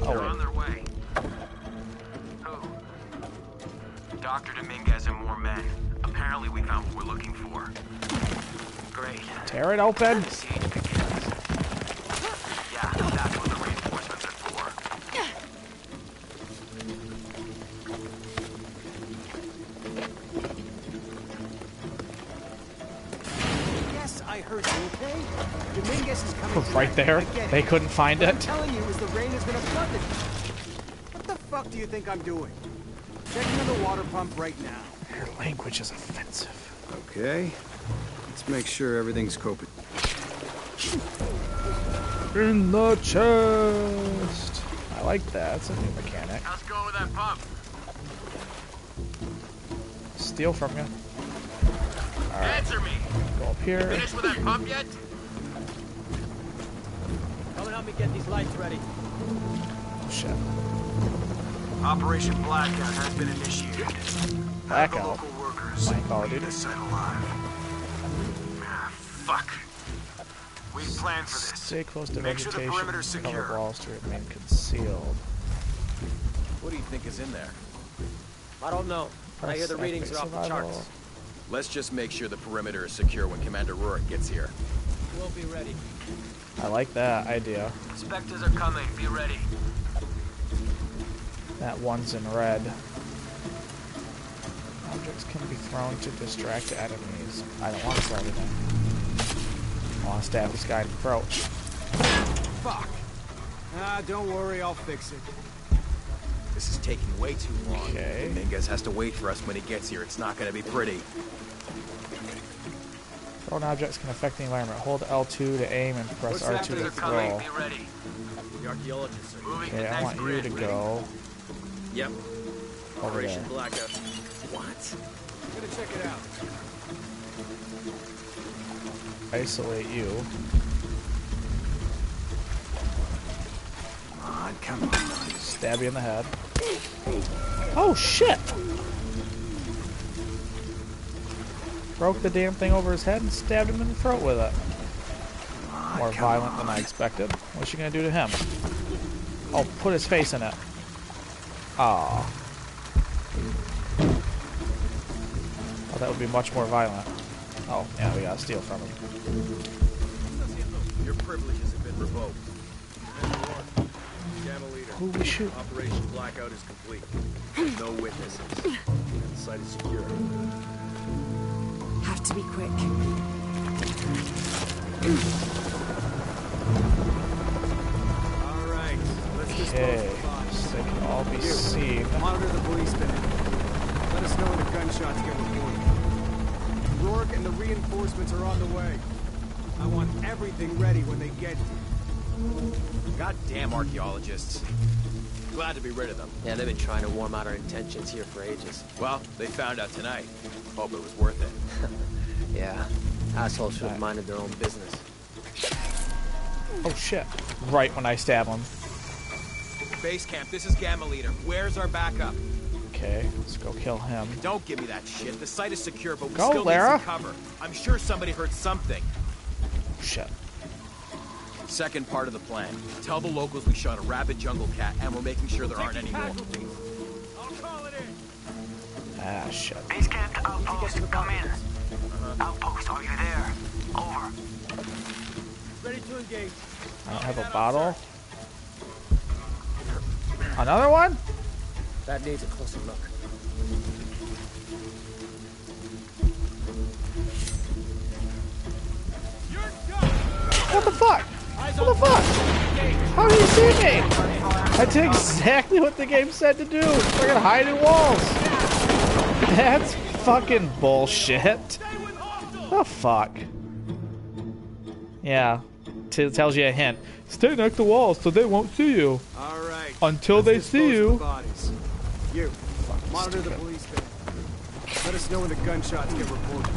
[SPEAKER 11] They're
[SPEAKER 1] Oh,
[SPEAKER 11] on their way. Who? Dr. Dominguez and more men. Apparently we found what we're looking for. Great.
[SPEAKER 1] Tear it open.
[SPEAKER 11] The
[SPEAKER 1] Right there. They couldn't find
[SPEAKER 10] What I'm
[SPEAKER 1] it.
[SPEAKER 10] telling you is the rain is gonna flood this. What the fuck do you think I'm doing? Checking on the water pump right now.
[SPEAKER 1] Your language is offensive.
[SPEAKER 8] Okay. Let's make sure everything's copacetic.
[SPEAKER 1] In the chest. I like that. It's a new mechanic.
[SPEAKER 11] How's it going with that pump?
[SPEAKER 1] Steal from you.
[SPEAKER 11] Answer me.
[SPEAKER 1] Go up here.
[SPEAKER 11] Finished with that pump yet?
[SPEAKER 10] Come and help me get these lights ready.
[SPEAKER 1] Oh, shit.
[SPEAKER 11] Operation Blackout has been initiated.
[SPEAKER 1] Blackout.
[SPEAKER 11] Local workers.
[SPEAKER 1] Playing Call of
[SPEAKER 11] Keep
[SPEAKER 1] Duty.
[SPEAKER 11] this site alive. Ah, fuck. We planned for this.
[SPEAKER 1] Stay close to
[SPEAKER 11] Make sure the
[SPEAKER 1] vegetation.
[SPEAKER 11] perimeter's
[SPEAKER 1] Cover
[SPEAKER 11] secure.
[SPEAKER 1] walls to remain concealed.
[SPEAKER 9] What do you think is in there?
[SPEAKER 10] I don't know. I hear the readings are off the charts.
[SPEAKER 9] Let's just make sure the perimeter is secure when Commander Rourke gets here.
[SPEAKER 10] We'll be ready.
[SPEAKER 1] I like that idea.
[SPEAKER 11] Spectres are coming. Be ready.
[SPEAKER 1] That one's in red. Objects can be thrown to distract enemies. I don't want to throw anything. I want to stab this guy in the throat.
[SPEAKER 8] Fuck. Ah, don't worry, I'll fix it.
[SPEAKER 9] This is taking way too long.
[SPEAKER 1] Okay.
[SPEAKER 9] Dominguez has to wait for us when he gets here. It's not gonna be pretty.
[SPEAKER 1] Thrown objects can affect the environment. Hold L2 to aim and press R2 to
[SPEAKER 11] Spectres coming.
[SPEAKER 1] throw.
[SPEAKER 11] Be ready.
[SPEAKER 10] The archaeologists are
[SPEAKER 11] Moving
[SPEAKER 1] Okay,
[SPEAKER 11] to
[SPEAKER 1] I
[SPEAKER 11] next
[SPEAKER 1] want you
[SPEAKER 11] grid.
[SPEAKER 1] to go
[SPEAKER 9] Yep.
[SPEAKER 1] over
[SPEAKER 9] Operation
[SPEAKER 1] there.
[SPEAKER 9] Blackout. What?
[SPEAKER 8] I'm gonna check it out.
[SPEAKER 1] Isolate you.
[SPEAKER 8] Come on, come on.
[SPEAKER 1] Stab you in the head. Oh shit! Broke the damn thing over his head and stabbed him in the throat with it. Ah, more violent than I expected. What's she gonna do to him? Oh, put his face in it. Aw. Oh, that would be much more violent. Oh, yeah, we gotta steal from him.
[SPEAKER 9] Your privileges have been revoked. Gamma leader.
[SPEAKER 1] Who we shoot?
[SPEAKER 9] Operation Blackout is complete. No witnesses. The site is secure.
[SPEAKER 4] Have to be quick.
[SPEAKER 8] All right, let's dispose
[SPEAKER 1] Okay,
[SPEAKER 8] of the bodies.
[SPEAKER 1] so they can all be
[SPEAKER 8] You,
[SPEAKER 1] seen.
[SPEAKER 8] Monitor the police bin. Let us know when the gunshots get reported. Rourke and the reinforcements are on the way. I want everything ready when they get here.
[SPEAKER 9] Goddamn archaeologists. Glad to be rid of them.
[SPEAKER 10] Yeah, they've been trying to warm out our intentions here for ages.
[SPEAKER 9] Well, they found out tonight. Hope it was worth it.
[SPEAKER 10] Yeah. Assholes should have minded their own business.
[SPEAKER 1] Oh shit. Right when I stab him.
[SPEAKER 9] Base camp, this is Gamma leader. Where's our backup?
[SPEAKER 1] Okay, let's go kill him.
[SPEAKER 9] Don't give me that shit. The site is secure, but we
[SPEAKER 1] Go,
[SPEAKER 9] still
[SPEAKER 1] Lara.
[SPEAKER 9] need some cover. I'm sure somebody heard something.
[SPEAKER 1] Shit.
[SPEAKER 9] Second part of the plan. Tell the locals we shot a rabid jungle cat and we're making sure there aren't any more.
[SPEAKER 8] I'll call it in.
[SPEAKER 1] Ah, shit.
[SPEAKER 11] Base camp to outpost. Come in. Outpost, are you there? Over.
[SPEAKER 10] Ready to engage.
[SPEAKER 1] I don't have a bottle. Another one?
[SPEAKER 10] That needs a closer look.
[SPEAKER 1] What the fuck? What the fuck? How do you see me? I did exactly what the game said to do. Freaking hide in walls. That's fucking bullshit. The fuck? Yeah. T- tells you a hint. Stay next to walls so they won't see you.
[SPEAKER 8] All right.
[SPEAKER 1] Until
[SPEAKER 8] let's
[SPEAKER 1] they see you.
[SPEAKER 8] The bodies. You, monitor the police bin. Let us know when the gunshots get reported.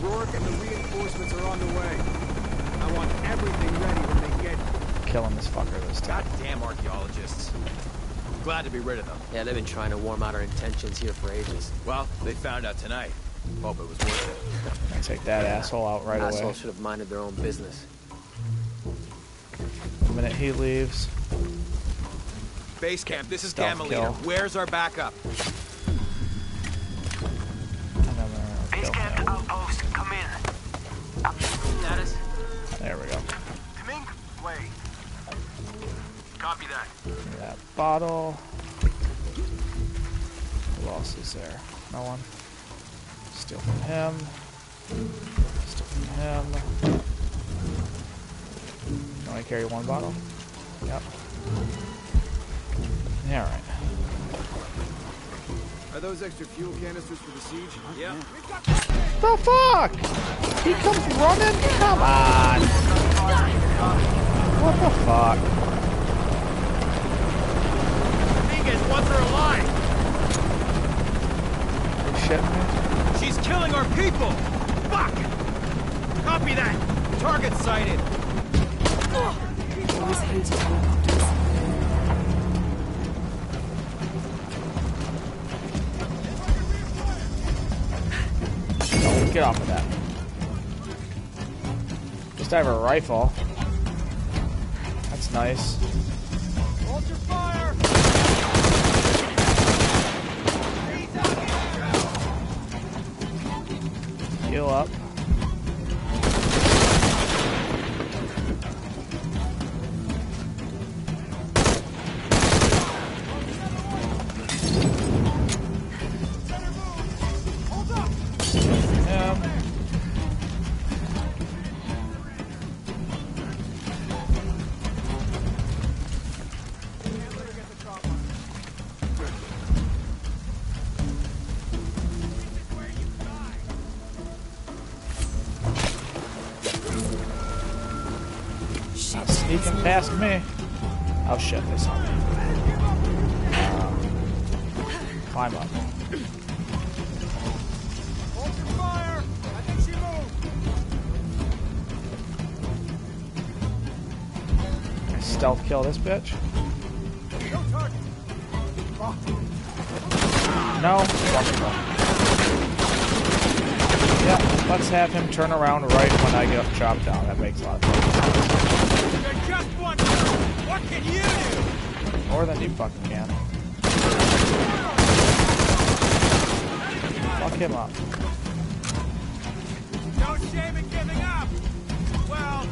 [SPEAKER 8] Rourke and the reinforcements are on the way. I want everything ready when they get here.
[SPEAKER 1] Killing this fucker this time.
[SPEAKER 9] Goddamn archaeologists. Glad to be rid of them.
[SPEAKER 10] Yeah, they've been trying to warm out our intentions here for ages.
[SPEAKER 9] Well, they found out tonight. Hope it was worth
[SPEAKER 1] Gonna take that asshole out right away.
[SPEAKER 10] Asshole should have minded their own business.
[SPEAKER 1] The minute he leaves.
[SPEAKER 9] Base camp, this is
[SPEAKER 1] Stealth
[SPEAKER 9] Gamma leader. Where's our backup?
[SPEAKER 1] And then we're gonna
[SPEAKER 11] Base camp
[SPEAKER 1] him.
[SPEAKER 11] to outpost. Come in. Status.
[SPEAKER 1] There we go.
[SPEAKER 11] Ming, wait. Copy that.
[SPEAKER 1] That bottle. Who else is there? No one. Steal from him. Steal from him. You only carry one bottle? Yep. Alright.
[SPEAKER 8] Are those extra fuel canisters for the siege?
[SPEAKER 9] Yeah.
[SPEAKER 1] The fuck? He comes running? Come on. What the fuck?
[SPEAKER 9] Dominguez wants her alive.
[SPEAKER 1] Are you shitting me?
[SPEAKER 9] She's killing our people. Fuck. Copy that. Target sighted.
[SPEAKER 4] Always hated helicopters.
[SPEAKER 1] Get off of that. Just have a rifle. That's nice. Past me. Oh shit, they saw me. Uh, climb up. Stealth kill this bitch.
[SPEAKER 9] No.
[SPEAKER 1] Yeah, let's have him turn around right when I get chopped down. That makes a lot of sense.
[SPEAKER 9] Just one. What can you do?
[SPEAKER 1] More than you fucking can. Fuck him up.
[SPEAKER 9] No shame in giving up. Well.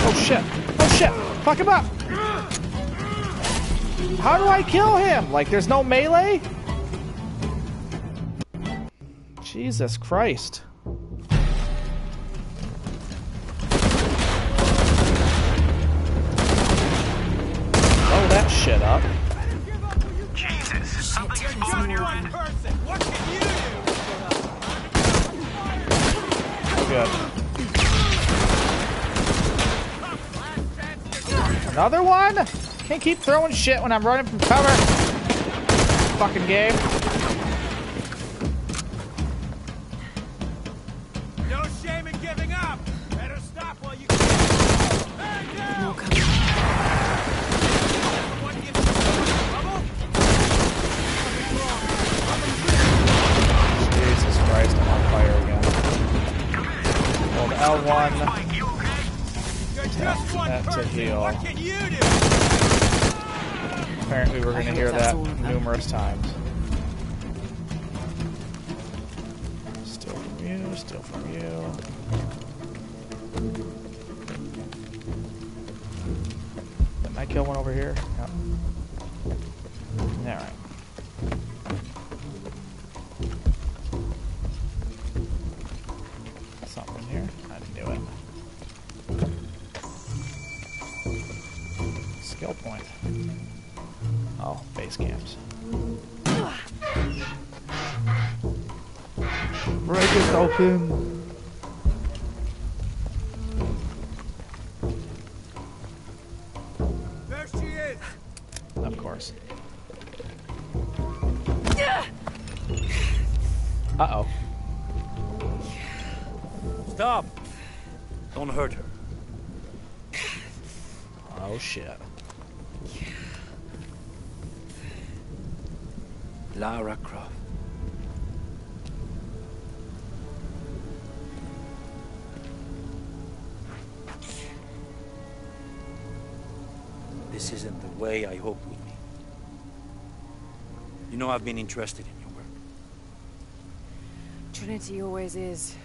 [SPEAKER 1] Oh shit! Oh shit! Fuck him up! How do I kill him? Like, there's no melee? Jesus Christ. Can't keep throwing shit when I'm running from cover. Fucking game. Break it open.
[SPEAKER 6] I've been interested in your work.
[SPEAKER 4] Trinity always is.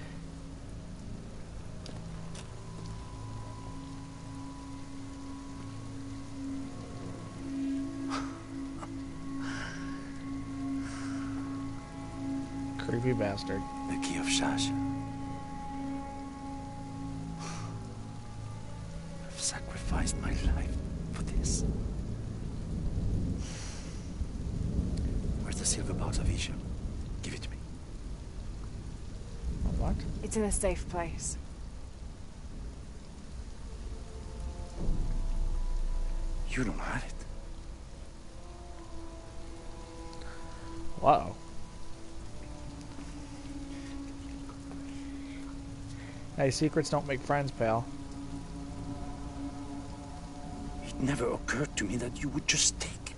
[SPEAKER 1] Creepy bastard.
[SPEAKER 6] The key of Sasha.
[SPEAKER 4] It's in a safe place.
[SPEAKER 6] You don't have it.
[SPEAKER 1] Wow. Hey, secrets don't make friends, pal.
[SPEAKER 6] It never occurred to me that you would just take.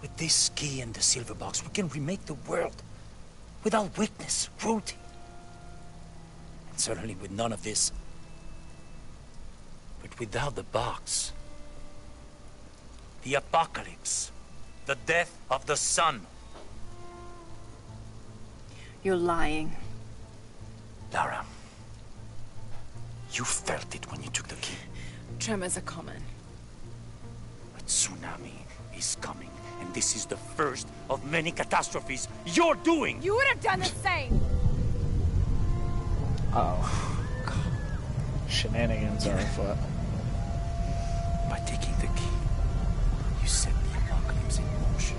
[SPEAKER 6] With this key and the silver box, we can remake the world. Without weakness, cruelty. And certainly with none of this. But without the box. The apocalypse. The death of the sun.
[SPEAKER 4] You're lying.
[SPEAKER 6] Lara. You felt it when you took the key.
[SPEAKER 4] Tremors are common.
[SPEAKER 6] A tsunami is coming, and this is the first of many catastrophes you're doing!
[SPEAKER 3] You would have done the same.
[SPEAKER 1] Oh. Shenanigans are afoot.
[SPEAKER 6] By taking the key, you set the apocalypse in motion.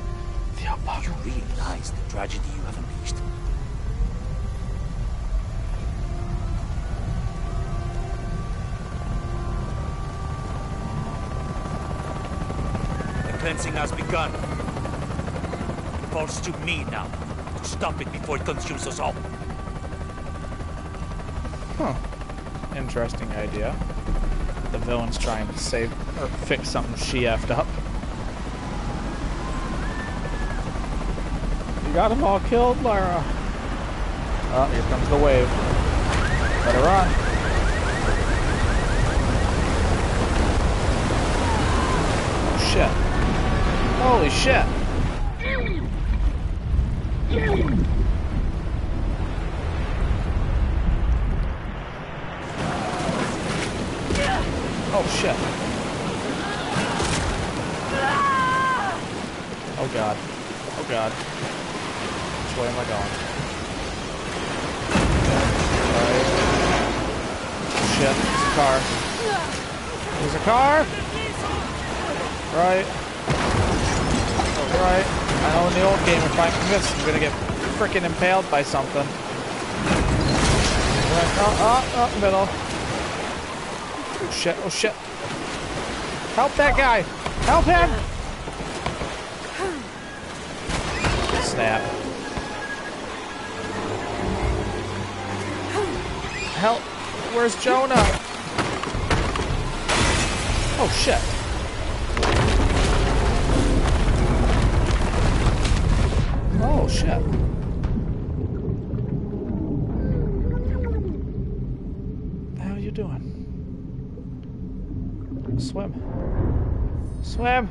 [SPEAKER 1] The apocalypse.
[SPEAKER 6] You realize the tragedy you have cleansing has begun. It falls to me now to stop it before it consumes us all.
[SPEAKER 1] Huh. Interesting idea. The villain's trying to save or fix something she effed up. You got them all killed, Lara. Oh, here comes the wave. Better run. Oh shit. Holy shit. Oh shit. Oh god. Oh god. Which way am I going? Right. Shit. There's a car. There's a car! Right. Right. I know in the old miss, I'm gonna get freaking impaled by something. Oh, oh, oh, middle. Oh shit, oh shit. Help that guy! Help him! Snap. Help! Where's Jonah? You doing? Swim. Swim!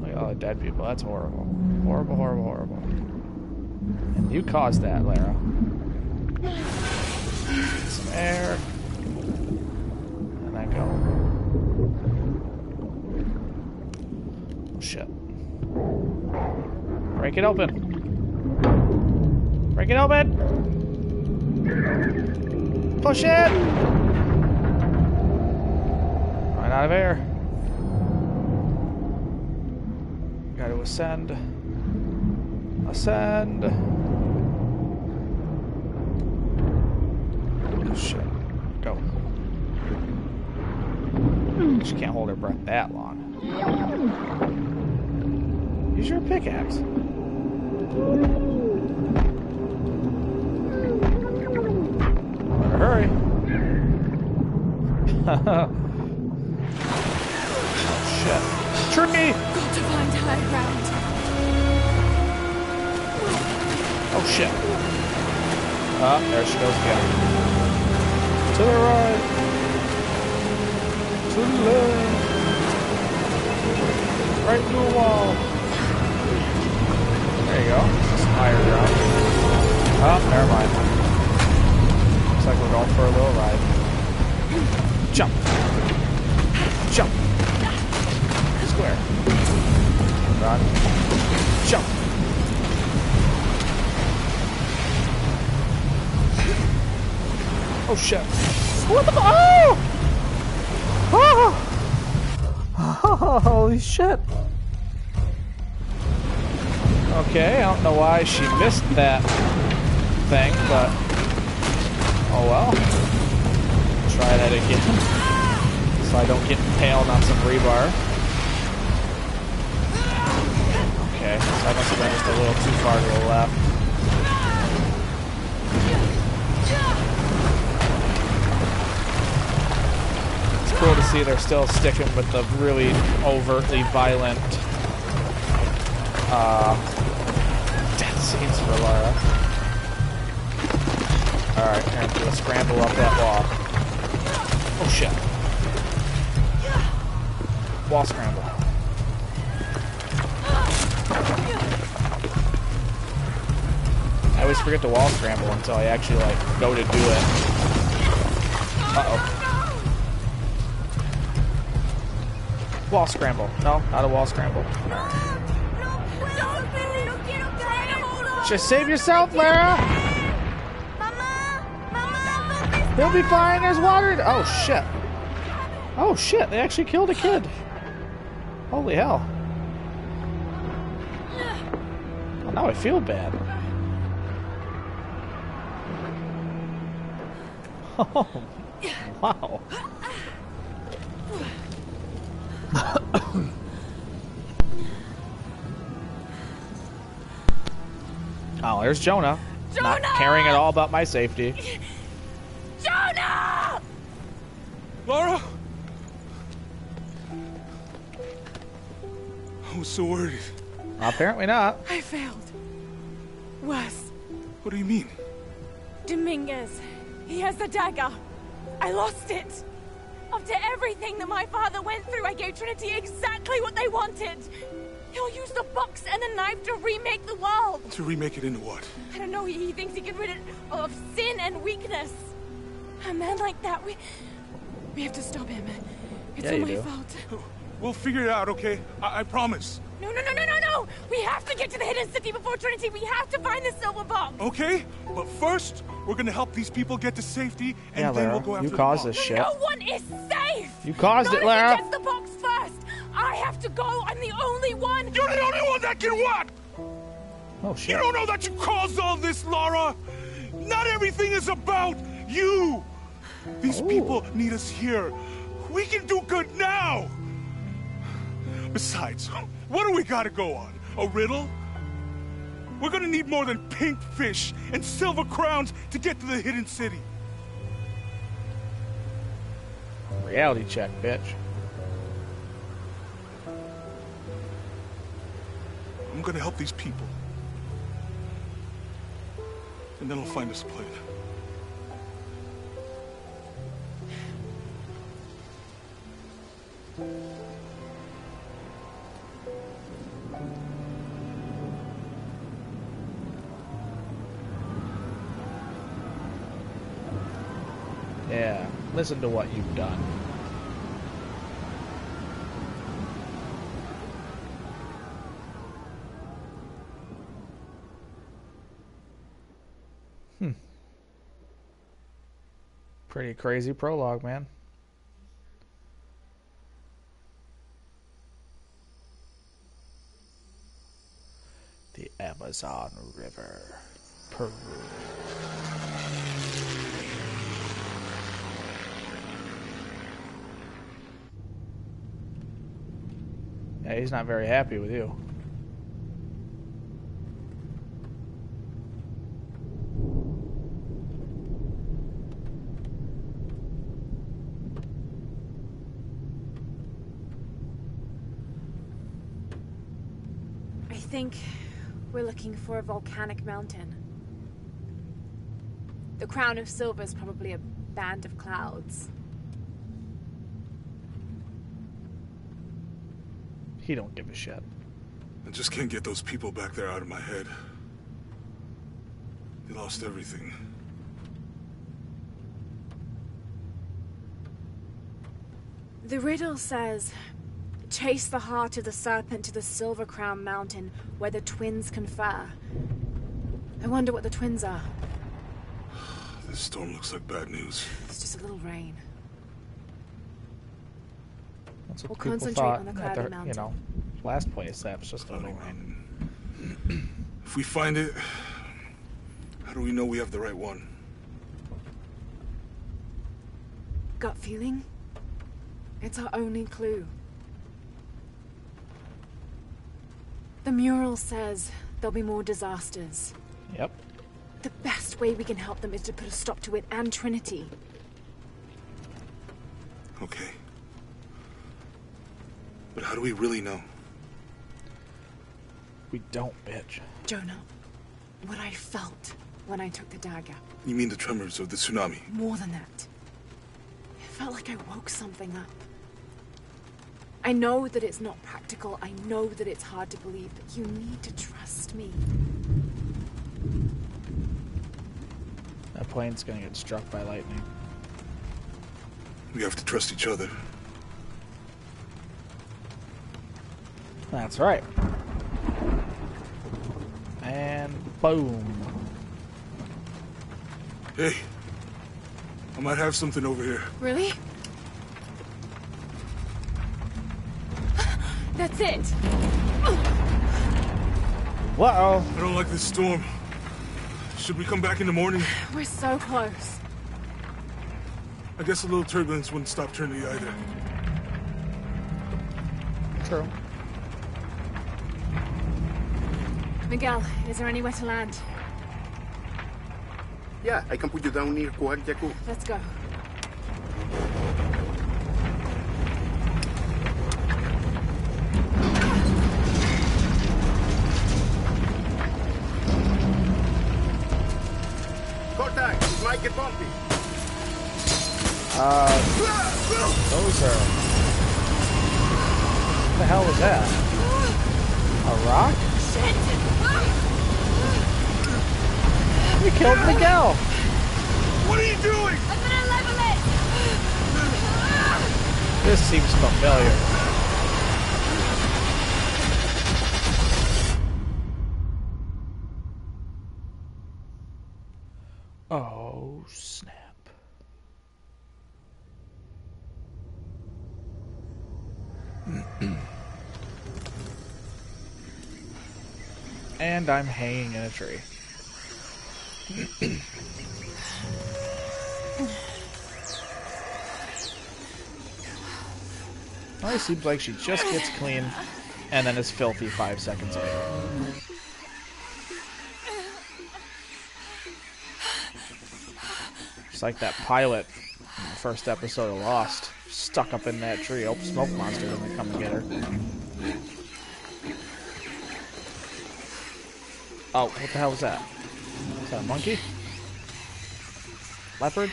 [SPEAKER 1] Look at all the dead people. That's horrible. Horrible, horrible, horrible. And you caused that, Lara. Some air. And then go. Oh, shit. Break it open. Break it open! Push it! Run out of air. Got to ascend. Ascend. Oh, shit. Go. She can't hold her breath that long. Use your pickaxe. Hurry. oh shit. Tree!
[SPEAKER 3] Got to find high ground.
[SPEAKER 1] Oh shit. Ah, there she goes again. To the right. To the left. Right through the wall. There you go. Some higher ground. Oh, never mind. Looks like we're going for a little ride. Jump. Jump. Square. Run. Jump. Oh shit. What the! Oh! Oh, *laughs* holy shit. Okay, I don't know why she missed that thing, but well. Try that again. So I don't get impaled on some rebar. Okay, so I must have been just a little too far to the left. It's cool to see they're still sticking with the really overtly violent uh, death scenes for Lara. Alright, I'm gonna scramble up that wall. Oh shit. Wall scramble. I always forget to wall scramble until I actually like go to do it. Uh-oh. Wall scramble. No, not a wall scramble. Just save yourself, Lara! He'll be fine, there's water! Oh shit. Oh shit, they actually killed a kid. Holy hell. Well, now I feel bad. *laughs* Oh, wow. *coughs* oh, there's Jonah. Not
[SPEAKER 4] Jonah!
[SPEAKER 1] caring at all about my safety.
[SPEAKER 4] Lara?
[SPEAKER 2] Oh, I was so worried.
[SPEAKER 1] Apparently not.
[SPEAKER 12] I failed. Worse.
[SPEAKER 2] What do you mean?
[SPEAKER 4] Dominguez. He has the dagger. I lost it. After everything that my father went through, I gave Trinity exactly what they wanted. He'll use the box and the knife to remake the world.
[SPEAKER 2] To remake it into what?
[SPEAKER 4] I don't know, he, he thinks he can rid it of sin and weakness. A man like that, we... We have to stop him. It's
[SPEAKER 1] Yeah,
[SPEAKER 4] all
[SPEAKER 1] you
[SPEAKER 4] my
[SPEAKER 1] do.
[SPEAKER 4] fault.
[SPEAKER 2] We'll figure it out, okay? I, I promise.
[SPEAKER 4] No, no, no, no, no, no! We have to get to the hidden city before Trinity. We have to find the silver box.
[SPEAKER 2] Okay? But first, we're gonna help these people get to safety, and
[SPEAKER 1] Yeah,
[SPEAKER 2] then
[SPEAKER 1] Lara,
[SPEAKER 2] we'll go after
[SPEAKER 1] you
[SPEAKER 2] the
[SPEAKER 1] caused
[SPEAKER 2] boss.
[SPEAKER 1] this shit.
[SPEAKER 4] No one is safe.
[SPEAKER 1] You caused
[SPEAKER 4] Not
[SPEAKER 1] it,
[SPEAKER 4] if
[SPEAKER 1] Lara.
[SPEAKER 4] He gets the box first. I have to go. I'm the only one.
[SPEAKER 2] You're the only one that can what?
[SPEAKER 1] Oh shit!
[SPEAKER 2] You don't know that you caused all this, Lara! Not everything is about you! These oh. people need us here. We can do good now! Besides, what do we gotta go on? A riddle? We're gonna need more than pink fish and silver crowns to get to the hidden city.
[SPEAKER 1] Reality check, bitch.
[SPEAKER 2] I'm gonna help these people. And then I'll find us a plane.
[SPEAKER 1] Yeah. Listen to what you've done. Hmm. Pretty crazy prologue, man. The Amazon River, Peru. Yeah, he's not very happy with you.
[SPEAKER 4] I think we're looking for a volcanic mountain. The crown of silver is probably a band of clouds.
[SPEAKER 1] He don't give a shit.
[SPEAKER 2] I just can't get those people back there out of my head. They lost everything.
[SPEAKER 4] The riddle says chase the heart of the serpent to the Silver Crown Mountain where the twins confer. I wonder what the twins are. *sighs*
[SPEAKER 2] This storm looks like bad news.
[SPEAKER 12] It's just a little rain.
[SPEAKER 1] That's what
[SPEAKER 3] We'll
[SPEAKER 1] people
[SPEAKER 3] concentrate
[SPEAKER 1] thought
[SPEAKER 3] on the
[SPEAKER 1] at
[SPEAKER 3] cloudy
[SPEAKER 1] their,
[SPEAKER 3] mountain.
[SPEAKER 1] you know, last place. That was just a little rain. *clears throat*
[SPEAKER 2] If we find it, how do we know we have the right one?
[SPEAKER 4] Gut feeling? It's our only clue. The mural says there'll be more disasters.
[SPEAKER 1] Yep.
[SPEAKER 4] The best way we can help them is to put a stop to it and Trinity.
[SPEAKER 2] Okay. But how do we really know?
[SPEAKER 1] We don't, bitch.
[SPEAKER 4] Jonah, what I felt when I took the dagger.
[SPEAKER 2] You mean the tremors of the tsunami?
[SPEAKER 4] More than that. It felt like I woke something up. I know that it's not practical. I know that it's hard to believe, but you need to trust me.
[SPEAKER 1] That plane's gonna get struck by lightning.
[SPEAKER 2] We have to trust each other.
[SPEAKER 1] That's right. And boom.
[SPEAKER 2] Hey, I might have something over here.
[SPEAKER 4] Really? That's it.
[SPEAKER 1] Wow.
[SPEAKER 2] I don't like this storm. Should we come back in the morning?
[SPEAKER 4] We're so close.
[SPEAKER 2] I guess a little turbulence wouldn't stop Trinity either.
[SPEAKER 1] True.
[SPEAKER 4] Miguel, is there anywhere to land?
[SPEAKER 13] Yeah, I can put you down near Kuwaq Yaku.
[SPEAKER 4] Let's go.
[SPEAKER 13] Get bumpy.
[SPEAKER 1] Uh, those are. What the hell was that? A rock? We killed Miguel.
[SPEAKER 2] What are you doing?
[SPEAKER 3] I'm gonna level it!
[SPEAKER 1] This seems familiar. Oh, snap. *clears throat* and I'm hanging in a tree. It seems like she just gets clean and then is filthy five seconds later. Just like that pilot in the first episode of Lost, stuck up in that tree. Hope Smoke Monster doesn't come and get her. Oh, what the hell was that? Is that a monkey? Leopard?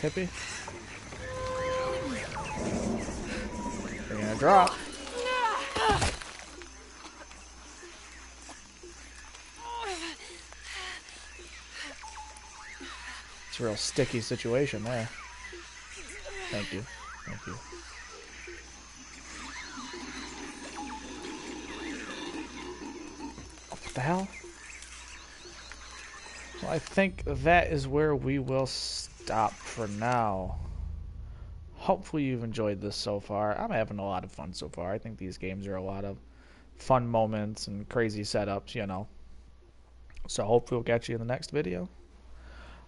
[SPEAKER 1] Hippie? They're gonna drop. A real sticky situation there. Thank you. Thank you. What the hell? Well, I think that is where we will stop for now. Hopefully you've enjoyed this so far. I'm having a lot of fun so far. I think these games are a lot of fun moments and crazy setups, you know. So hopefully we'll catch you in the next video.